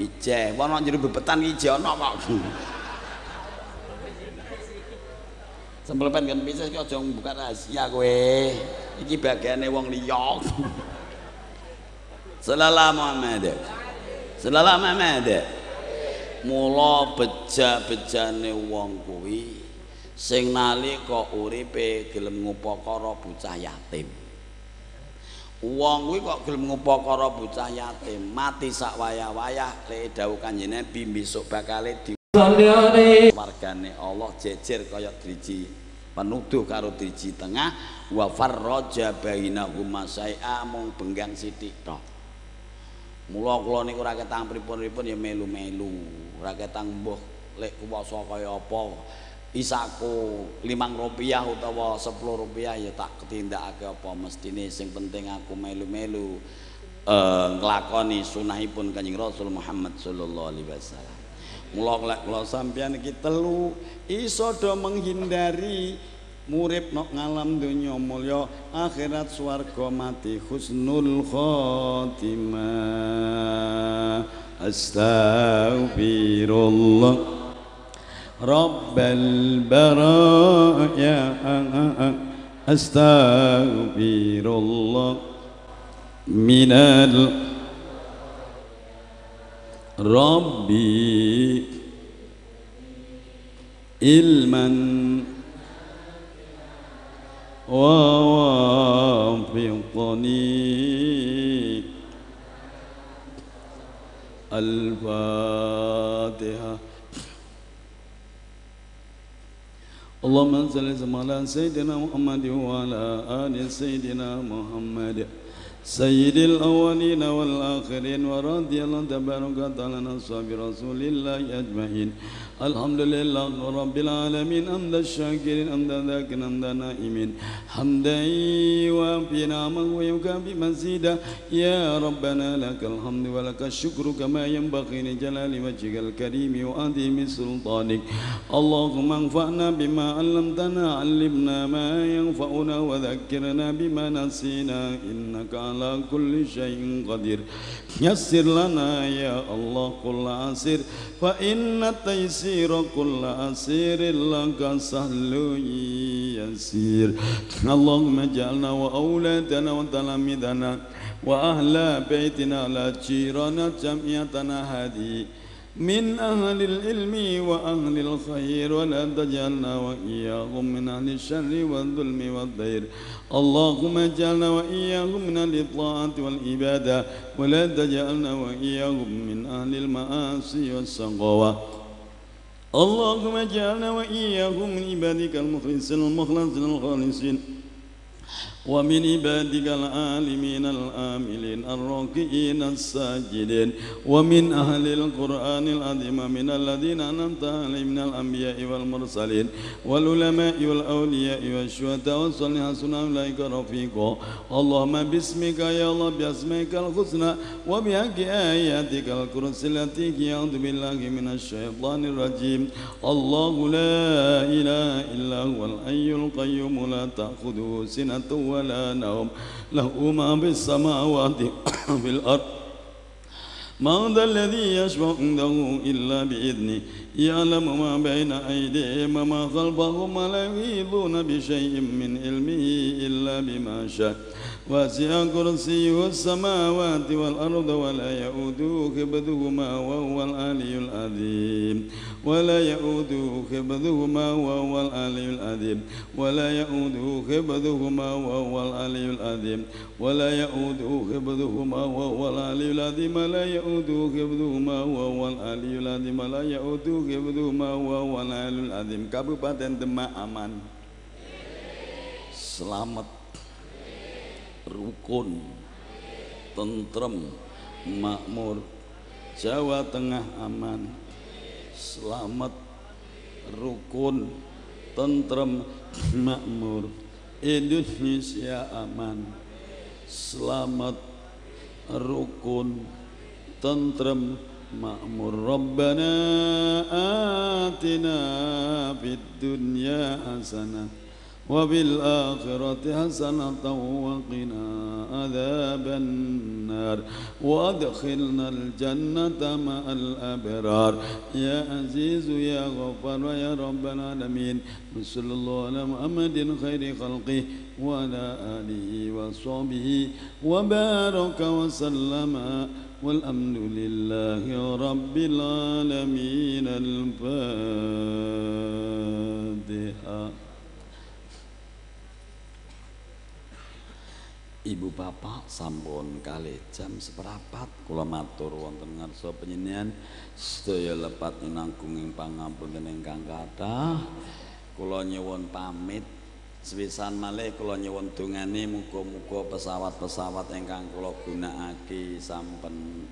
Ije, ana jero bebetan iki ana kok. Semplepen kan bisa kok aja buka rahasia kowe. Iki bagiane wong liya. Sallallahu Muhammad. Sallallahu Muhammad. Mula beja-bejane wong kuwi sing nalika uripe gelem ngupakara bocah yatim. Wong kuwi kok gelem ngupakara bocah yatim, mati sak wayah-wayah lek dawuh Kanjeng Nabi besok bakale di wargane Allah jejer kaya driji penuduh karo driji tengah wa farraja bainahum masai'a mung benggang sithik tok. Mula kula niku ora ketang pripun-pripun ya melu-melu, ora ketang mbuh lek kuwasa kaya apa isaku limang rupiah utawa sepuluh rupiah ya tak ketindakake apa mestine. Sing penting aku melu-melu eh, nglakoni sunahipun Kanjeng Rasul Muhammad sallallahu alaihi wasallam. Mula lek kula sampeyan iki telu iso do menghindari murip nok ngalam donya. Mulya akhirat swarga mati husnul khotimah. Astaghfirullah رب البرايا أستغفر الله من ال ربي علما ووافقني الفاتحة. اللهم صل على سيدنا محمد وعلى آل سيدنا محمد. سيد الأولين والآخرين ورضي الله تبارك وتعالى عن أصحاب رسول الله أجمعين. الحمد لله رب العالمين حمد الشاكرين حمد ذاكرين حمد نائمين. حمدا يوافي نعمه ويكافي مزيدا يا ربنا لك الحمد ولك الشكر كما ينبغي لجلال وجهك الكريم وعظيم سلطانك. اللهم انفعنا بما علمتنا علمنا ما ينفعنا وذكرنا بما نسينا. إنك ala kulli syai'in qadir. Yassir lana ya Allah kull asir fa inna taysira kull asir laka sahlu yassir Allahumma ja'alna wa awladana wa talamidana wa ahla baitina la jirana jam'iyatana hadhihi من أهل العلم وأهل الخير ولا تجعلنا وإياهم من أهل الشر والظلم والضير اللهم اجعلنا وإياهم من أهل الطاعة والعبادة ولا تجعلنا وإياهم من أهل المآسي والسقوى اللهم اجعلنا وإياهم من عبادك المخلصين المخلصين الخالصين. ومن عبادك العالمين الآملين الراكعين الساجدين ومن أهل القرآن العظيم من الذين أنعمت عليهم من الأنبياء والمرسلين والعلماء والأولياء والشهداء والصالحين حسن أولئك رفيقا اللهم باسمك يا الله بأسمائك الحسنى وبحق آياتك الكرسي التي أعوذ بالله من الشيطان الرجيم الله لا إله إلا هو الحي القيوم لا تأخذه سنة ولا نوم. له ما في السماوات وفي الأرض. ما ذا الذي يشفع عنده إلا بإذنه. يعلم ما بين أيديهم وما خلفهم ولا يحيطون بشيء من علمه إلا بما شاء. وسع كرسيه السماوات والأرض ولا يؤوده حفظهما وهو العلي العظيم ولا يؤوده حفظهما وهو العلي العظيم ولا يؤوده حفظهما وهو العلي العظيم ولا يؤوده حفظهما وهو العلي العظيم ولا يؤوده حفظهما وهو العلي العظيم ولا يؤوده حفظهما وهو العلي العظيم Kabupaten Demak aman Selamat rukun. Tentrem. Makmur. Jawa Tengah aman. Selamat. Rukun. Tentrem. Makmur. Indonesia aman. Selamat. Rukun. Tentrem. Makmur. Rabbana atina fid dunya hasanah وبالآخرة حسنة وقنا عذاب النار. وأدخلنا الجنة مع الأبرار. يا عزيز يا غفار يا رب العالمين. صلى الله على محمد خير خلقه وعلى آله وصحبه وبارك وسلم. والأمن لله رب العالمين. الفاتحة. Ibu bapak sampun kali jam seperapat. Kula matur wonten ngarsa penyenian sedaya lepat inanggung ing pangapunten ingkang kathah. Kula nyuwun pamit. Sewisan malih kula nyuwun dongane muga-muga pesawat-pesawat ingkang kula gunakake sampun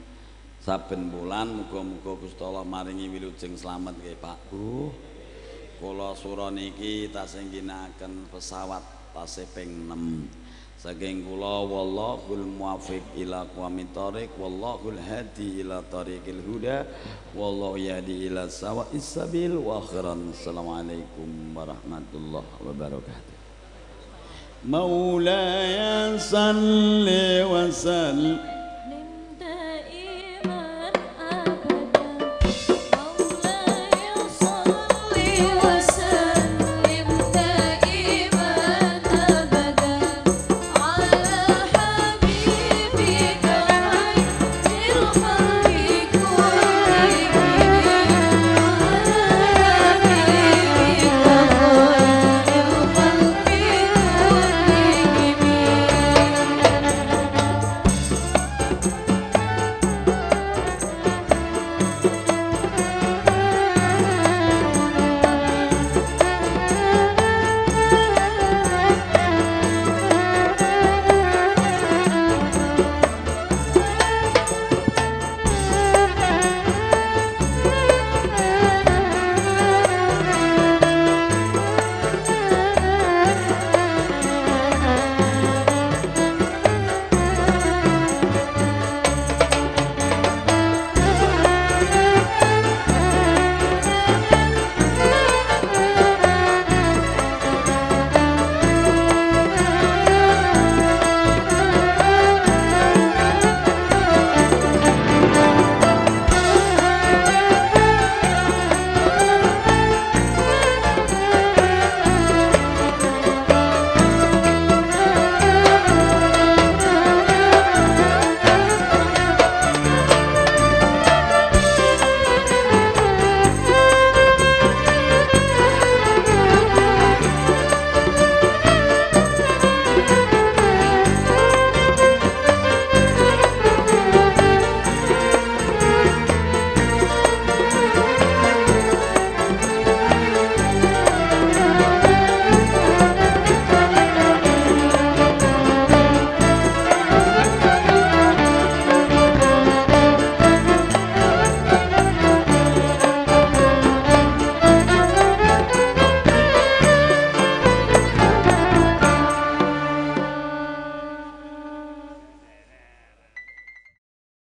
saben bulan. Muga-muga Gusti Allah maringi wilujeng slamet nggih Pak Bu. Kula sura niki tasih ginakaken pesawat tasih ping 6 saking kula wallahul muwaffiq ila aqwamit thoriq wallahul hadi ila tariqil huda wallahu yahdi ila sawa'is sabil wa akhiran assalamualaikum warahmatullahi wabarakatuh مولاي صل وسلم